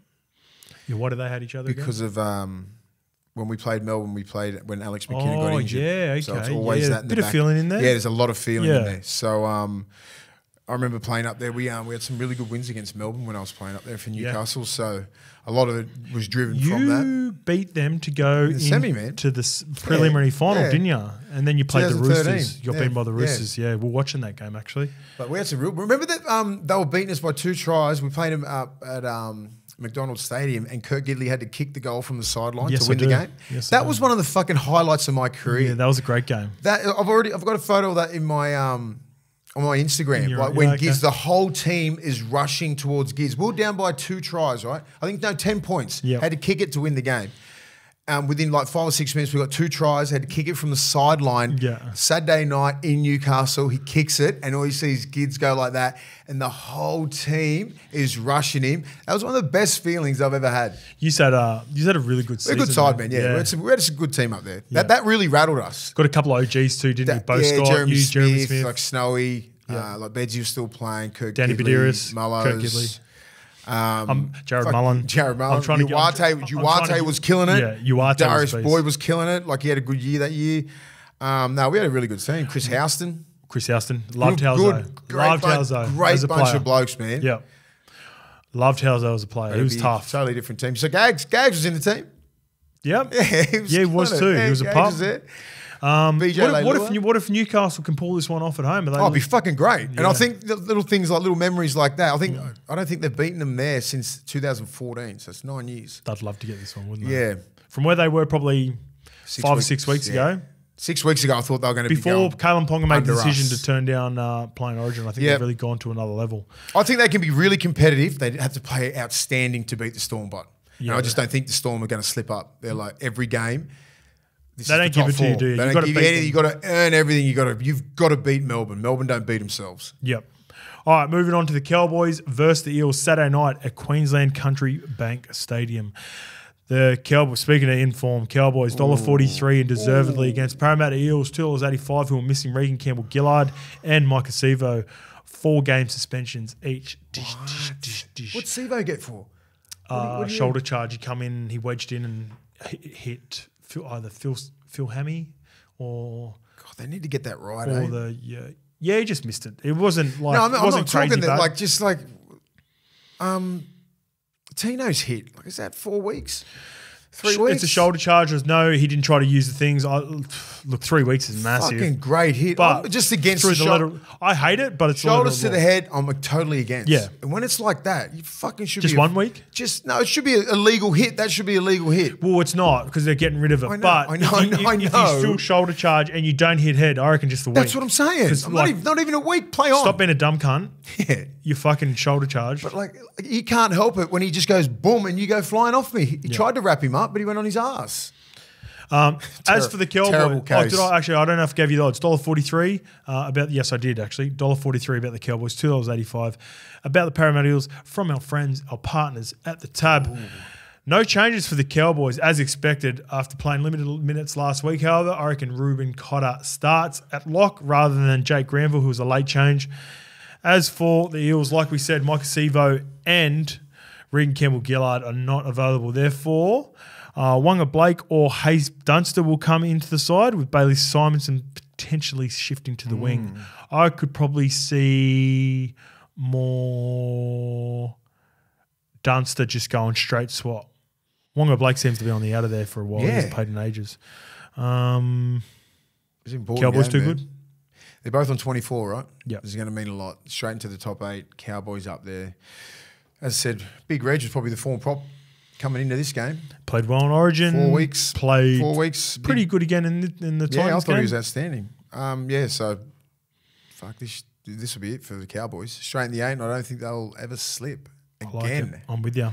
Yeah, why do they hate each other? again? because of um, when we played Melbourne, we played when Alex McKinnon got Oh, injured. yeah, So it's always Yeah, that in bit of back. feeling in there. Yeah, there's a lot of feeling in there. So um, I remember playing up there. We um, we had some really good wins against Melbourne when I was playing up there for Newcastle. So a lot of it was driven from that. You beat them to go the semi, man. to the preliminary final, yeah. didn't you? And then you played the Roosters. You got Yeah, beaten by the. Roosters. Yeah. we're watching that game actually. But we had some real. Remember that um, they were beating us by two tries. We played them up at um, McDonald's Stadium, and Kurt Gidley had to kick the goal from the sideline Yes, to win the game. Yes, that was one of the fucking highlights of my career. Yeah, that was a great game. That I've already I've got a photo of that in my um on my Instagram. like when yeah, okay. Giz, the whole team is rushing towards Giz. We are down by two tries, right? I think no, ten points. Yep. Had to kick it to win the game. Um, within like five or six minutes, we got two tries. Had to kick it from the sideline. Yeah. Saturday night in Newcastle, he kicks it, and all you see is kids go like that, and the whole team is rushing him. That was one of the best feelings I've ever had. You said uh, you had a really good We're season. a good side, man. Yeah, We, had some, we had a good team up there. That that really rattled us. Got a couple of OGs too, didn't That- we? Beau Scott, Jeremy you, Smith, Jeremy Smith. like Snowy, Yeah. uh, like Bedsy was still playing, Kirk Danny Buderus, Mullows, Kurt Gidley. Um, Um, Jarrod fuck, Mullen. Jarrod Mullen. I'm trying to get- I'm- Uate, I'm trying to Uate was killing it. Yeah, Uate was Darius beast. Boyd was killing it. Like he had a good year that year. Um, no, we had a really good team. Chris Houston. Chris Houston. Loved Halzo. Loved Halzo Great as a bunch player. of blokes, man. Yeah. Loved Halzo as a player. He was tough. Totally different team. So Gags, Gags was in the team. Yep. *laughs* Yeah, he was, Yeah, he was it. too. He was a Gags pup. Um, what, if- what if what if Newcastle can pull this one off at home? Are Oh, it'd be fucking great. And I think the little things like little memories like that. I think I don't think they've beaten them there since 2014. So it's nine years. They'd love to get this one, wouldn't they? Yeah, From where they were probably Six five or six weeks yeah. ago. Six weeks ago, I thought they were going to be Before going. Kalyn Ponga made the decision us. to turn down uh, playing Origin, I think Yeah. they've really gone to another level. I think they can be really competitive. They have to play outstanding to beat the Storm, but and Yeah. I just don't think the Storm are going to slip up. They're like every game. This They is don't the give top it to you, four. do you? They You don't gotta give you anything. them. You got to earn everything. You got to. You've got to beat Melbourne. Melbourne don't beat themselves. Yep. All right, moving on to the Cowboys versus the Eels Saturday night at Queensland Country Bank Stadium. The Cowboys, speaking of inform, Cowboys dollar forty three and deservedly against Parramatta Eels two dollars eighty five, who are missing Reagan Campbell Gillard and Mike Acevo, four game suspensions each. Dish, dish, dish, dish. What's Sevo get for? uh, what do you- shoulder charge? He come in, he wedged in and hit, hit Phil, either Phil Phil Hammy or God, they need to get that right. or eh? the yeah yeah he just missed it. It wasn't like no, I'm, it I'm wasn't not talking that. Like just like, um, Tino's hit. Like is that four weeks? Three Sh- weeks. It's a shoulder charge. There's No, he didn't try to use the things. I, look, three weeks is massive. Fucking great hit. but I'm just against the, the letter. I hate it, but it's shoulders to the head. I'm totally against. Yeah. And when it's like that, you fucking should Just be a- one week? Just no, it should be a, a legal hit. That should be a legal hit. Well, it's not because they're getting rid of it. I know, but I know, if, I you, know, I if you still shoulder charge and you don't hit head, I reckon just the week. That's what I'm saying. Like, not, even, not even a week. Play on. Stop being a dumb cunt. *laughs* Yeah. You fucking shoulder charge. But like, he can't help it when he just goes boom and you go flying off me. He tried to wrap him up, but he went on his ass. Um, *laughs* as for the Cowboys, oh, did I actually? I don't know if I gave you the odds. Dollar forty three uh, about. Yes, I did actually. Dollar forty three about the Cowboys. Two dollars eighty five about the Parramatta Eels from our friends, our partners at the tab. No changes for the Cowboys as expected after playing limited minutes last week. However, I reckon Reuben Cotter starts at lock rather than Jake Granville, who was a late change. As for the Eels, like we said, Mike Sevo and Reagan Campbell Gillard are not available. Therefore, uh, Waqa Blake or Haze Dunster will come into the side with Bailey Simonsson potentially shifting to the wing. I could probably see more Dunster just going straight swap. Waqa Blake seems to be on the out of there for a while. Yeah. hasn't played in ages. Um, It's important Cowboys game, too man. good. They're both on 24, right? Yep. This is going to mean a lot. Straight into the top eight. Cowboys up there. As I said, Big Reg was probably the form prop coming into this game. Played well in Origin. Four weeks. Played Four weeks. Big- pretty good again in the, in the Yeah, I thought game. he was outstanding. Um, yeah, so fuck this. This will be it for the Cowboys. Straight in the eight, and I don't think they'll ever slip I like again. it. I'm with you.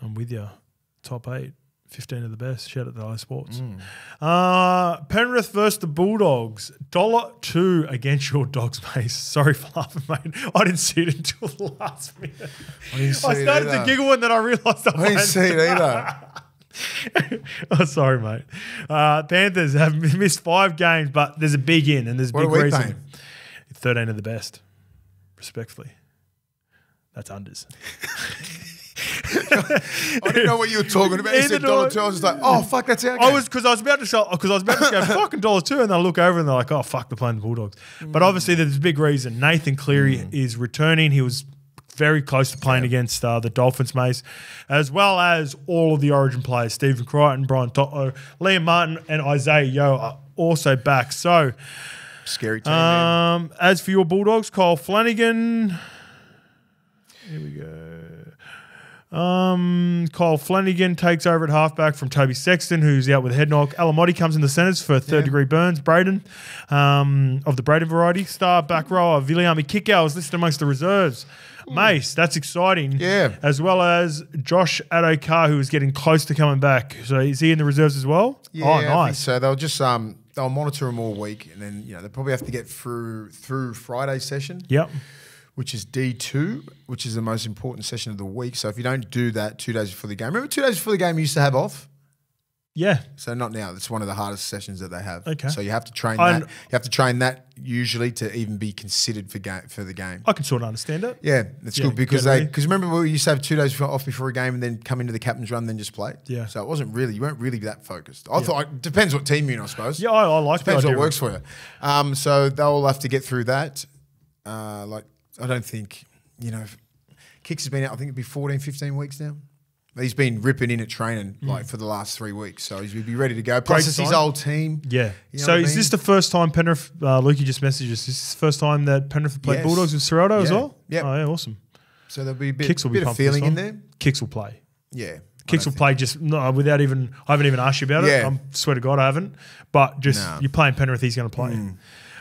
I'm with you. Top eight. 15 of the best. Shout out to I Sports. Mm. Uh, Penrith versus the Bulldogs. Dollar two against your dogs, *laughs* mate. Sorry for laughing, mate. I didn't see it until the last minute. I I started to giggle and then I realised I, I didn't see it either. *laughs* oh, sorry, mate. Uh, Panthers have *laughs* missed five games, but there's a big in and there's a big reason. paying? 13 of the best, respectfully. That's unders. I didn't know what you were talking about. You Neither said do dollar I. two. I was just like, oh fuck, that's our I game. was because I was about to sell because I was about to go *laughs* fucking dollar two, and I look over and they're like, oh fuck, they're playing the Bulldogs. But obviously, there's a big reason. Nathan Cleary is returning. He was very close to playing against uh, the Dolphins, Mace, as well as all of the Origin players: Stephen Crichton, Brian To'o, Liam Martin, and Isaah Yeo are also back. So, Scary team. man. um, as for your Bulldogs, Kyle Flanagan. Here we go. Um, Kyle Flanagan takes over at halfback from Toby Sexton, who's out with a head knock. Alamoti comes in the centres for third Yeah. degree burns. Braidon, um, of the Braidon variety. Star back rower, Viliami Kikau is listed amongst the reserves. Mace, that's exciting. Yeah. As well as Josh Addo-Carr, who is getting close to coming back. So is he in the reserves as well? Yeah, oh, nice. so they'll just um they'll monitor him all week, and then you know they probably have to get through through Friday's session, Yep. Which is D two, which is the most important session of the week. So if you don't do that two days before the game, remember two days before the game you used to have off. Yeah. So not now. It's one of the hardest sessions that they have. Okay. So you have to train I that. You have to train that usually to even be considered for game for the game. I can sort of understand it. Yeah, it's Yeah, good because they because remember we used to have two days off before a game and then come into the captain's run, then just play. Yeah. So it wasn't really you weren't really that focused. I thought it depends what team you're in, I suppose. Yeah, I, I like Depends what works for you. Um, so they'll have to get through that. Uh, like, I don't think, you know, Kicks has been out, I think it'd be 14, 15 weeks now. He's been ripping in at training like for the last three weeks. So he'd be ready to go. Plus, Great it's his old team. Yeah. You know so is mean? this the first time Penrith, uh, Lukey just messaged us, is this the first time that Penrith played Yes. Bulldogs with Serrato as well? Yep. Oh, yeah, awesome. So there'll be a bit, Kicks will be bit of feeling in there. Kicks will play. Yeah. Kicks will play just no, without even, I haven't even asked you about it. Yeah. I swear to God, I haven't. But just, Nah. you're playing Penrith, he's going to play. Mm.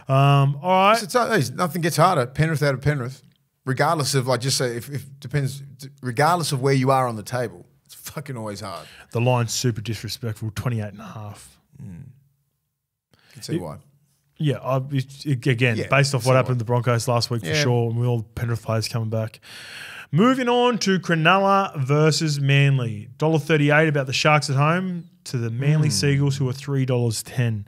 Um, all right. think- So it's- nothing gets harder. Penrith out of Penrith, regardless of like just say if, if depends, regardless of where you are on the table, it's fucking always hard. The line's super disrespectful, 28 and a half. You can see why. Yeah, I, it- again, Yeah, based off what what? happened to the Broncos last week for sure, and with all the Penrith players coming back. Moving on to Cronulla versus Manly. $1.38 about the Sharks at home to the Manly Hmm. Seagulls, who are $3.10.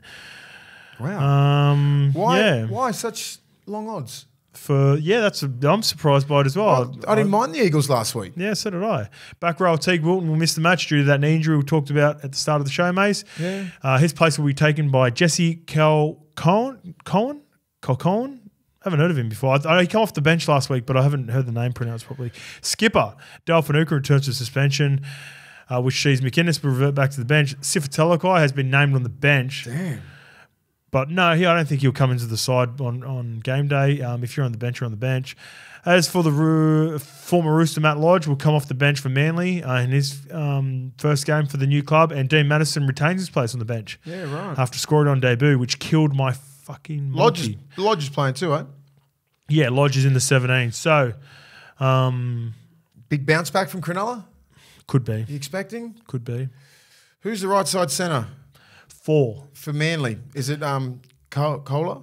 Wow. Um, why? Yeah, Why such long odds? for yeah, that's a, I'm surprised by it as well. I, I didn't mind the Eagles last week. Yeah, so did I. Back row, Teig Wilton will miss the match due to that knee injury we talked about at the start of the show, Mace. Yeah. Uh, his place will be taken by Jesse Cal Cohen. Cohen? Cohen? haven't heard of him before. I, I, he came off the bench last week, but I haven't heard the name pronounced properly. Skipper, Dale Finucane returns to suspension, uh, which sees McInnes revert back to the bench. Sifa Talakai has been named on the bench. Damn. But no, he, I don't think he'll come into the side on, on game day. Um, if you're on the bench, you're on the bench. As for the Roo- former Rooster, Matt Lodge will come off the bench for Manly uh, in his um, first game for the new club, and Dean Madison retains his place on the bench Yeah, right. after scoring on debut, which killed my fucking Lodge is, monkey. Lodge is playing too, eh? Yeah, Lodge is in the 17. So, um, Big bounce back from Cronulla. could be, You expecting? could be Who's the right side centre four. for Manly? Is it um Col- Cola?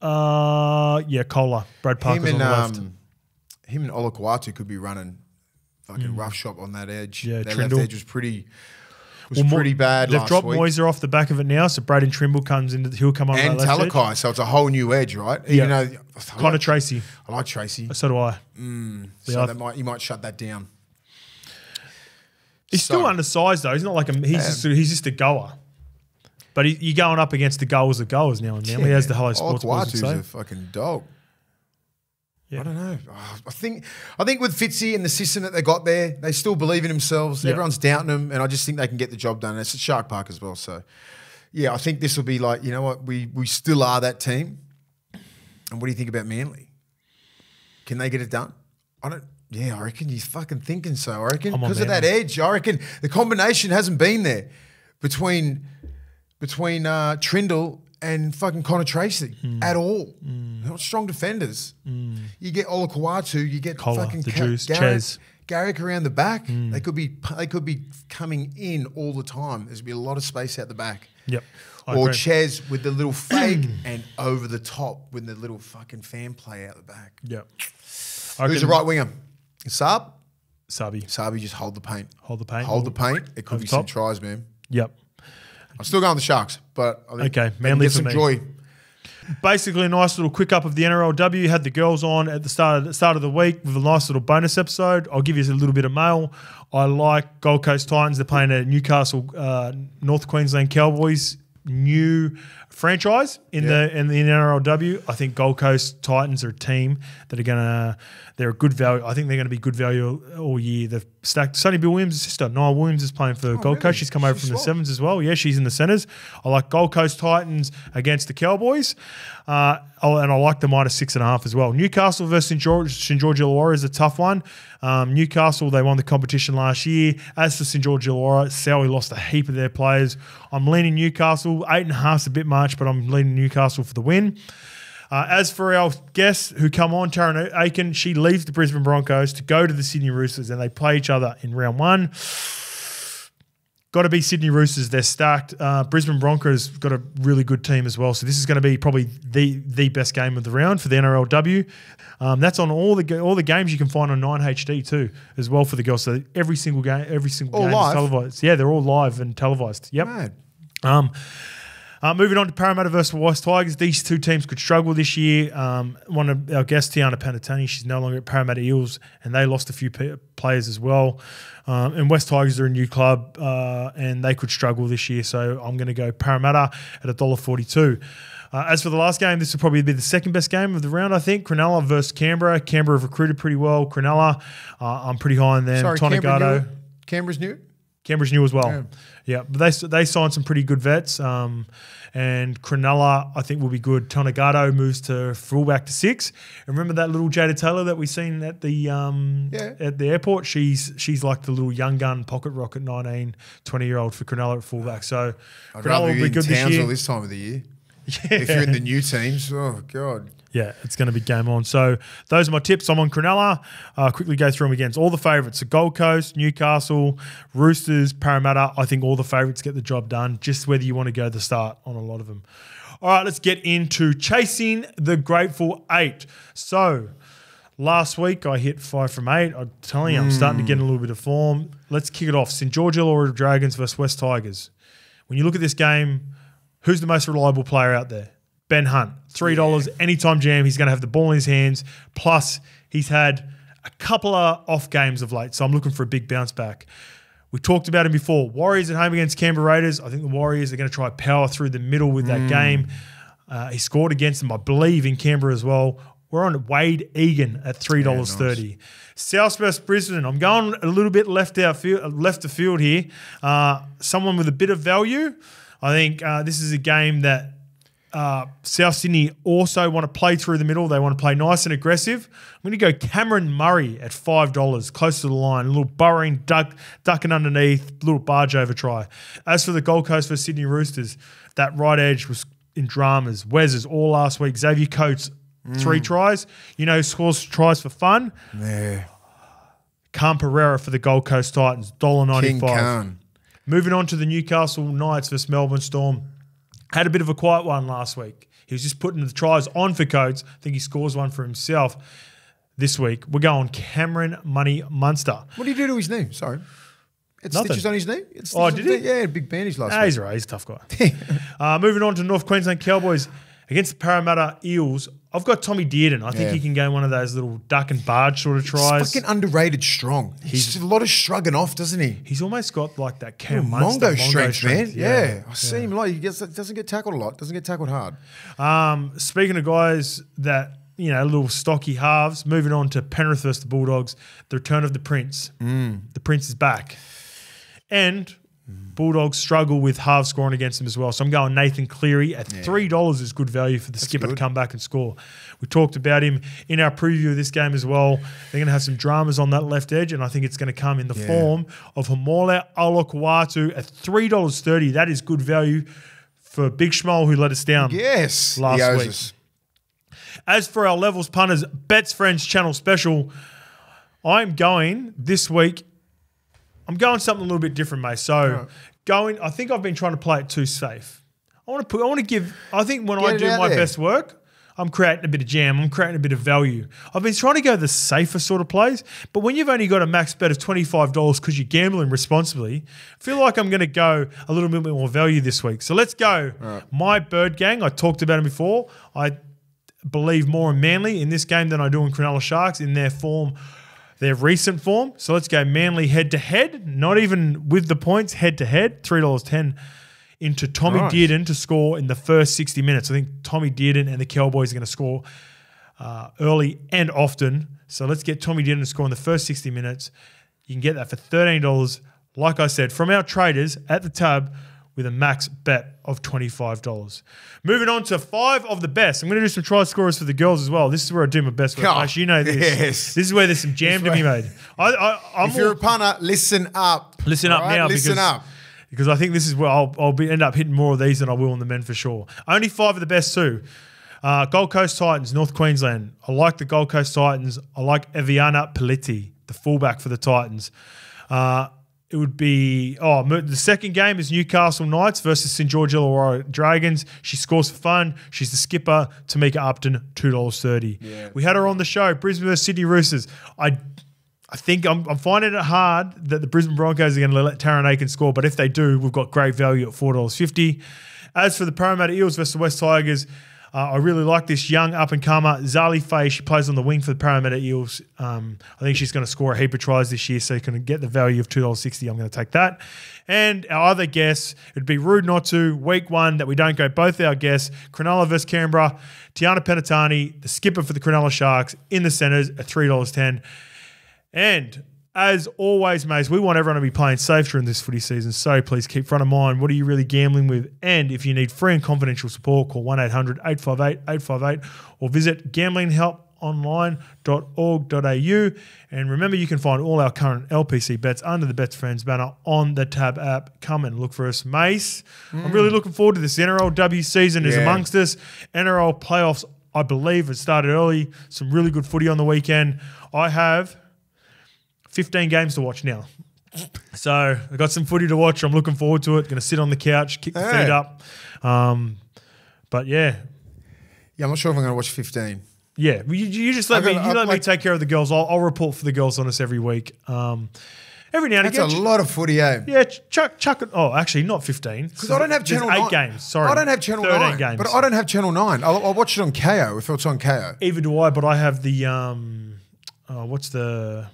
Uh, yeah, Koula, Brad Parker's him and on the left. um, him and Olakau'atu could be running fucking rough shop on that edge. Mm. Yeah, Their Trindall. left edge was pretty was Well, pretty bad They've dropped week. Moiser off the back of it now, so Braydon Trindall comes into. He'll come on and that. Talakai, so it's a whole new edge, right? Even Yeah. though I Connor like, Tracy. I like Tracy, So do I. so I- that might you might shut that down. He's So- still undersized though. He's not like a. He's just he's just a goer. But he, you're going up against the goals of goals now and now. He has the Hello oh, Sports boys say. a fucking dog. Yeah. I don't know. Oh, I think I think with Fitzy and the system that they got there, they still believe in themselves. Yeah. Everyone's doubting them, and I just think they can get the job done. And it's at Shark Park as well. So, yeah, I think this will be like you know what we we still are that team. And what do you think about Manly? Can they get it done? I don't. Yeah, I reckon you're fucking thinking so. I reckon because of that edge. I reckon the combination hasn't been there between between uh, Trindall and fucking Connor Tracy Hmm. at all. They're not strong defenders. You get Olakau'atu, you get Koula, fucking the Ka- Juice, Garrick. Hmm. Garrick around the back. They could be they could be coming in all the time. There's be a lot of space out the back. Yep. I Or agree. Ches with the little *clears throat* fake and over the top with the little fucking fan play out the back. Yep. Who's the right winger? Saab? Sabi. Sabi just hold the paint. Hold the paint. Hold the paint. It could be some tries, man. Yep. I'm still going on the Sharks, but I think Okay, Manly get for some me. joy. basically a nice little quick up of the NRLW. Had the girls on at the start of the start of the week with a nice little bonus episode. I'll give you a little bit of mail. I like Gold Coast Titans. They're playing a Newcastle uh, North Queensland Cowboys new franchise in Yeah. the in the NRLW. I think Gold Coast Titans are a team that are gonna they're a good value. I think they're gonna be good value all year. They've stacked Sonny Bill Williams' sister, Niall Williams, is playing for Gold really? Coast. She's come over She's from the sevens as well. Yeah, she's in the centres. I like Gold Coast Titans against the Cowboys. Uh, oh, and I like the minus six and a half as well. Newcastle versus St. George, St. George Illawarra is a tough one. Um, Newcastle, they won the competition last year. As for St. George Illawarra, Sowie lost a heap of their players. I'm leaning Newcastle. Eight and a half's a bit much, but I'm leading Newcastle for the win. Uh, as for our guests who come on, Tarryn Aiken, she leaves the Brisbane Broncos to go to the Sydney Roosters and they play each other in round one. *sighs* Got to be Sydney Roosters. They're stacked. Uh, Brisbane Broncos got a really good team as well. So this is going to be probably the the best game of the round for the NRLW. Um, that's on all the all the games you can find on 9HD too, as well for the girls. So every single game, every single All game live? is televised. Yeah, they're all live and televised. Yep. Um, uh, moving on to Parramatta versus West Tigers. These two teams could struggle this year. Um, one of our guests, Tiana Penitani, she's no longer at Parramatta Eels, and they lost a few p- players as well. Um, and West Tigers are a new club, uh, and they could struggle this year. So I'm going to go Parramatta at $1.42. Uh, as for the last game, this will probably be the second best game of the round, I think. Cronulla versus Canberra. Canberra have recruited pretty well. Cronulla, uh, I'm pretty high on them. Sorry, Canberra Tonegado. new? Canberra's new? Canberra's new as well. Yeah. Yeah, but they they signed some pretty good vets. Um, and Cronulla, I think, will be good. Tonegado moves to fullback to six. And remember that little Jada Taylor that we seen at the um, Yeah. at the airport? She's she's like the little young gun pocket rocket 19, 20 year old for Cronulla at fullback. So I'd Cronulla rather will be good this year. this time of the year. *laughs* If you're in the new teams, oh god. Yeah, it's going to be game on. So those are my tips. I'm on Cronulla. Uh, quickly go through them again. So all the favourites: the Gold Coast, Newcastle, Roosters, Parramatta. I think all the favourites get the job done. Just whether you want to go to the start on a lot of them. All right, let's get into chasing the Grateful Eight. So last week I hit five from eight. I'm telling you, I'm starting to get in a little bit of form. Let's kick it off. St George Illawarra Dragons versus West Tigers. When you look at this game, who's the most reliable player out there? Ben Hunt, three dollars anytime jam. He's going to have the ball in his hands. Plus, he's had a couple of off games of late, so I'm looking for a big bounce back. We talked about him before. Warriors at home against Canberra Raiders. I think the Warriors are going to try power through the middle with that game. Uh, he scored against them, I believe, in Canberra as well. We're on Wade Egan at three dollars thirty. South Southwest Brisbane. I'm going a little bit left out field, left of field here. Uh, someone with a bit of value. I think uh, this is a game that uh, South Sydney also want to play through the middle. They want to play nice and aggressive. I'm going to go Cameron Murray at five dollars, close to the line. A little burrowing, duck, ducking underneath, little barge over try. As for the Gold Coast for Sydney Roosters, that right edge was in dramas. Wes's all last week. Xavier Coates three tries. You know, scores tries for fun. Yeah. Khan Pereira for the Gold Coast Titans, dollar ninety five. Moving on to the Newcastle Knights versus Melbourne Storm. Had a bit of a quiet one last week. He was just putting the tries on for Coates. I think he scores one for himself this week. We're going Cameron Money Munster. What did he do to his knee? Sorry. It's Nothing. stitches on his knee? It's Oh, did knee? Yeah, big bandage last Ah, week. he's right. He's a tough guy. *laughs* uh, moving on to North Queensland Cowboys against the Parramatta Eels. I've got Tommy Dearden. I think Yeah. he can go one of those little duck and barge sort of tries. He's fucking underrated strong. He's, a lot of shrugging off, doesn't he? He's almost got like that Cam Munster Mongo strength, man. Yeah. Yeah. I see him a lot. He gets, doesn't get tackled a lot. Doesn't get tackled hard. Um, speaking of guys that you know, little stocky halves. Moving on to Penrith versus the Bulldogs. The return of the Prince. The Prince is back, and Bulldogs struggle with half scoring against them as well. So I'm going Nathan Cleary at three dollars is good value for the skipper to come back and score. We talked about him in our preview of this game as well. They're going to have some dramas on that left edge, and I think it's going to come in the Yeah. form of Haumole Olakau'atu at three dollars thirty. That is good value for Big Schmoll who let us down. Yes. Last week. us. As for our levels punters, Bets Friends channel special, I'm going this week. I'm going something a little bit different, mate. So going, I think I've been trying to play it too safe. I want to put. I want to give. I think when I Get it do my there. best work, I'm creating a bit of jam. I'm creating a bit of value. I've been trying to go the safer sort of plays, but when you've only got a max bet of $25 because you're gambling responsibly, I feel like I'm going to go a little bit more value this week. So let's go. My Bird Gang, I talked about him before. I believe more in Manly in this game than I do in Cronulla Sharks in their form, their recent form. So let's go Manly head to head, not even with the points, head to head, $3.10 into Tommy Nice. Dearden to score in the first 60 minutes. I think Tommy Dearden and the Cowboys are going to score uh, early and often. So let's get Tommy Dearden to score in the first 60 minutes. You can get that for $13. Like I said, from our traders at the tab with a max bet of $25. Moving on to five of the best. I'm going to do some try scorers for the girls as well. This is where I do my best work. Oh, Mash. you know this. yes. This is where there's some jam to be made. I, I, I'm If you're all- a punter, listen up. Listen up right? now. Listen because, up. Because I think this is where I'll, I'll be end up hitting more of these than I will in the men for sure. Only five of the best too. Uh, Gold Coast Titans, North Queensland. I like the Gold Coast Titans. I like Evania Pelite, the fullback for the Titans. Uh, it would be oh the second game is Newcastle Knights versus St George Illawarra Dragons. She scores for fun. She's the skipper. Tamika Upton, two dollars thirty. We had her on the show. Brisbane versus Sydney Roosters. I I think I'm, I'm finding it hard that the Brisbane Broncos are going to let Tarryn Aiken score, but if they do, we've got great value at four dollars fifty. As for the Parramatta Eels versus the West Tigers, uh, I really like this young up and comer Zali Fay. She plays on the wing for the Parramatta Eels. Um, I think she's going to score a heap of tries this year, so you can get the value of two dollars sixty. I'm going to take that. And our other guess, it'd be rude not to week one that we don't go both our guests. Cronulla versus Canberra. Tiana Penitani, the skipper for the Cronulla Sharks, in the centres at three dollars ten. And as always, mates, we want everyone to be playing safe during this footy season. So please keep front of mind what are you really gambling with? And if you need free and confidential support, call 1 800 858 858 or visit gamblinghelponline.org.au. And remember, you can find all our current LPC bets under the Bets Friends banner on the Tab app. Come and look for us, Mace. I'm mm. really looking forward to this. The NRLW season is amongst us. NRL playoffs, I believe, have started early. Some really good footy on the weekend. I have 15 games to watch now. So I got some footy to watch. I'm looking forward to it. Going to sit on the couch, kick the Hey. feet up. Um, but yeah, Yeah, I'm not sure if I'm going to watch 15. yeah. You, you just let I've me. got- You I've let me like- take care of the girls. I'll, I'll report for the girls on us every week. Um, every now and That's again. a lot of footy, eh? Yeah, ch- chuck, chuck it. Oh, actually, not 15. Because I don't have Channel eight 9. games. Sorry. I don't have Channel 13 9. games. But I don't have Channel 9. I'll, I'll watch it on KO if it's on KO. Either do I, but I have the. Um, oh, what's the.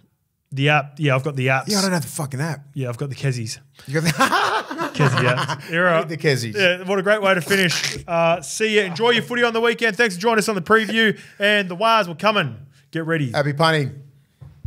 The app. Yeah, I've got the apps. Yeah, I don't have the fucking app. Yeah, I've got the Kezies. You got the, *laughs* Kezzy apps. You're right. the Kezies. Yeah, what a great way to finish. Uh, see you. Enjoy your footy on the weekend. Thanks for joining us on the preview. And the wires were coming. Get ready. Happy punting.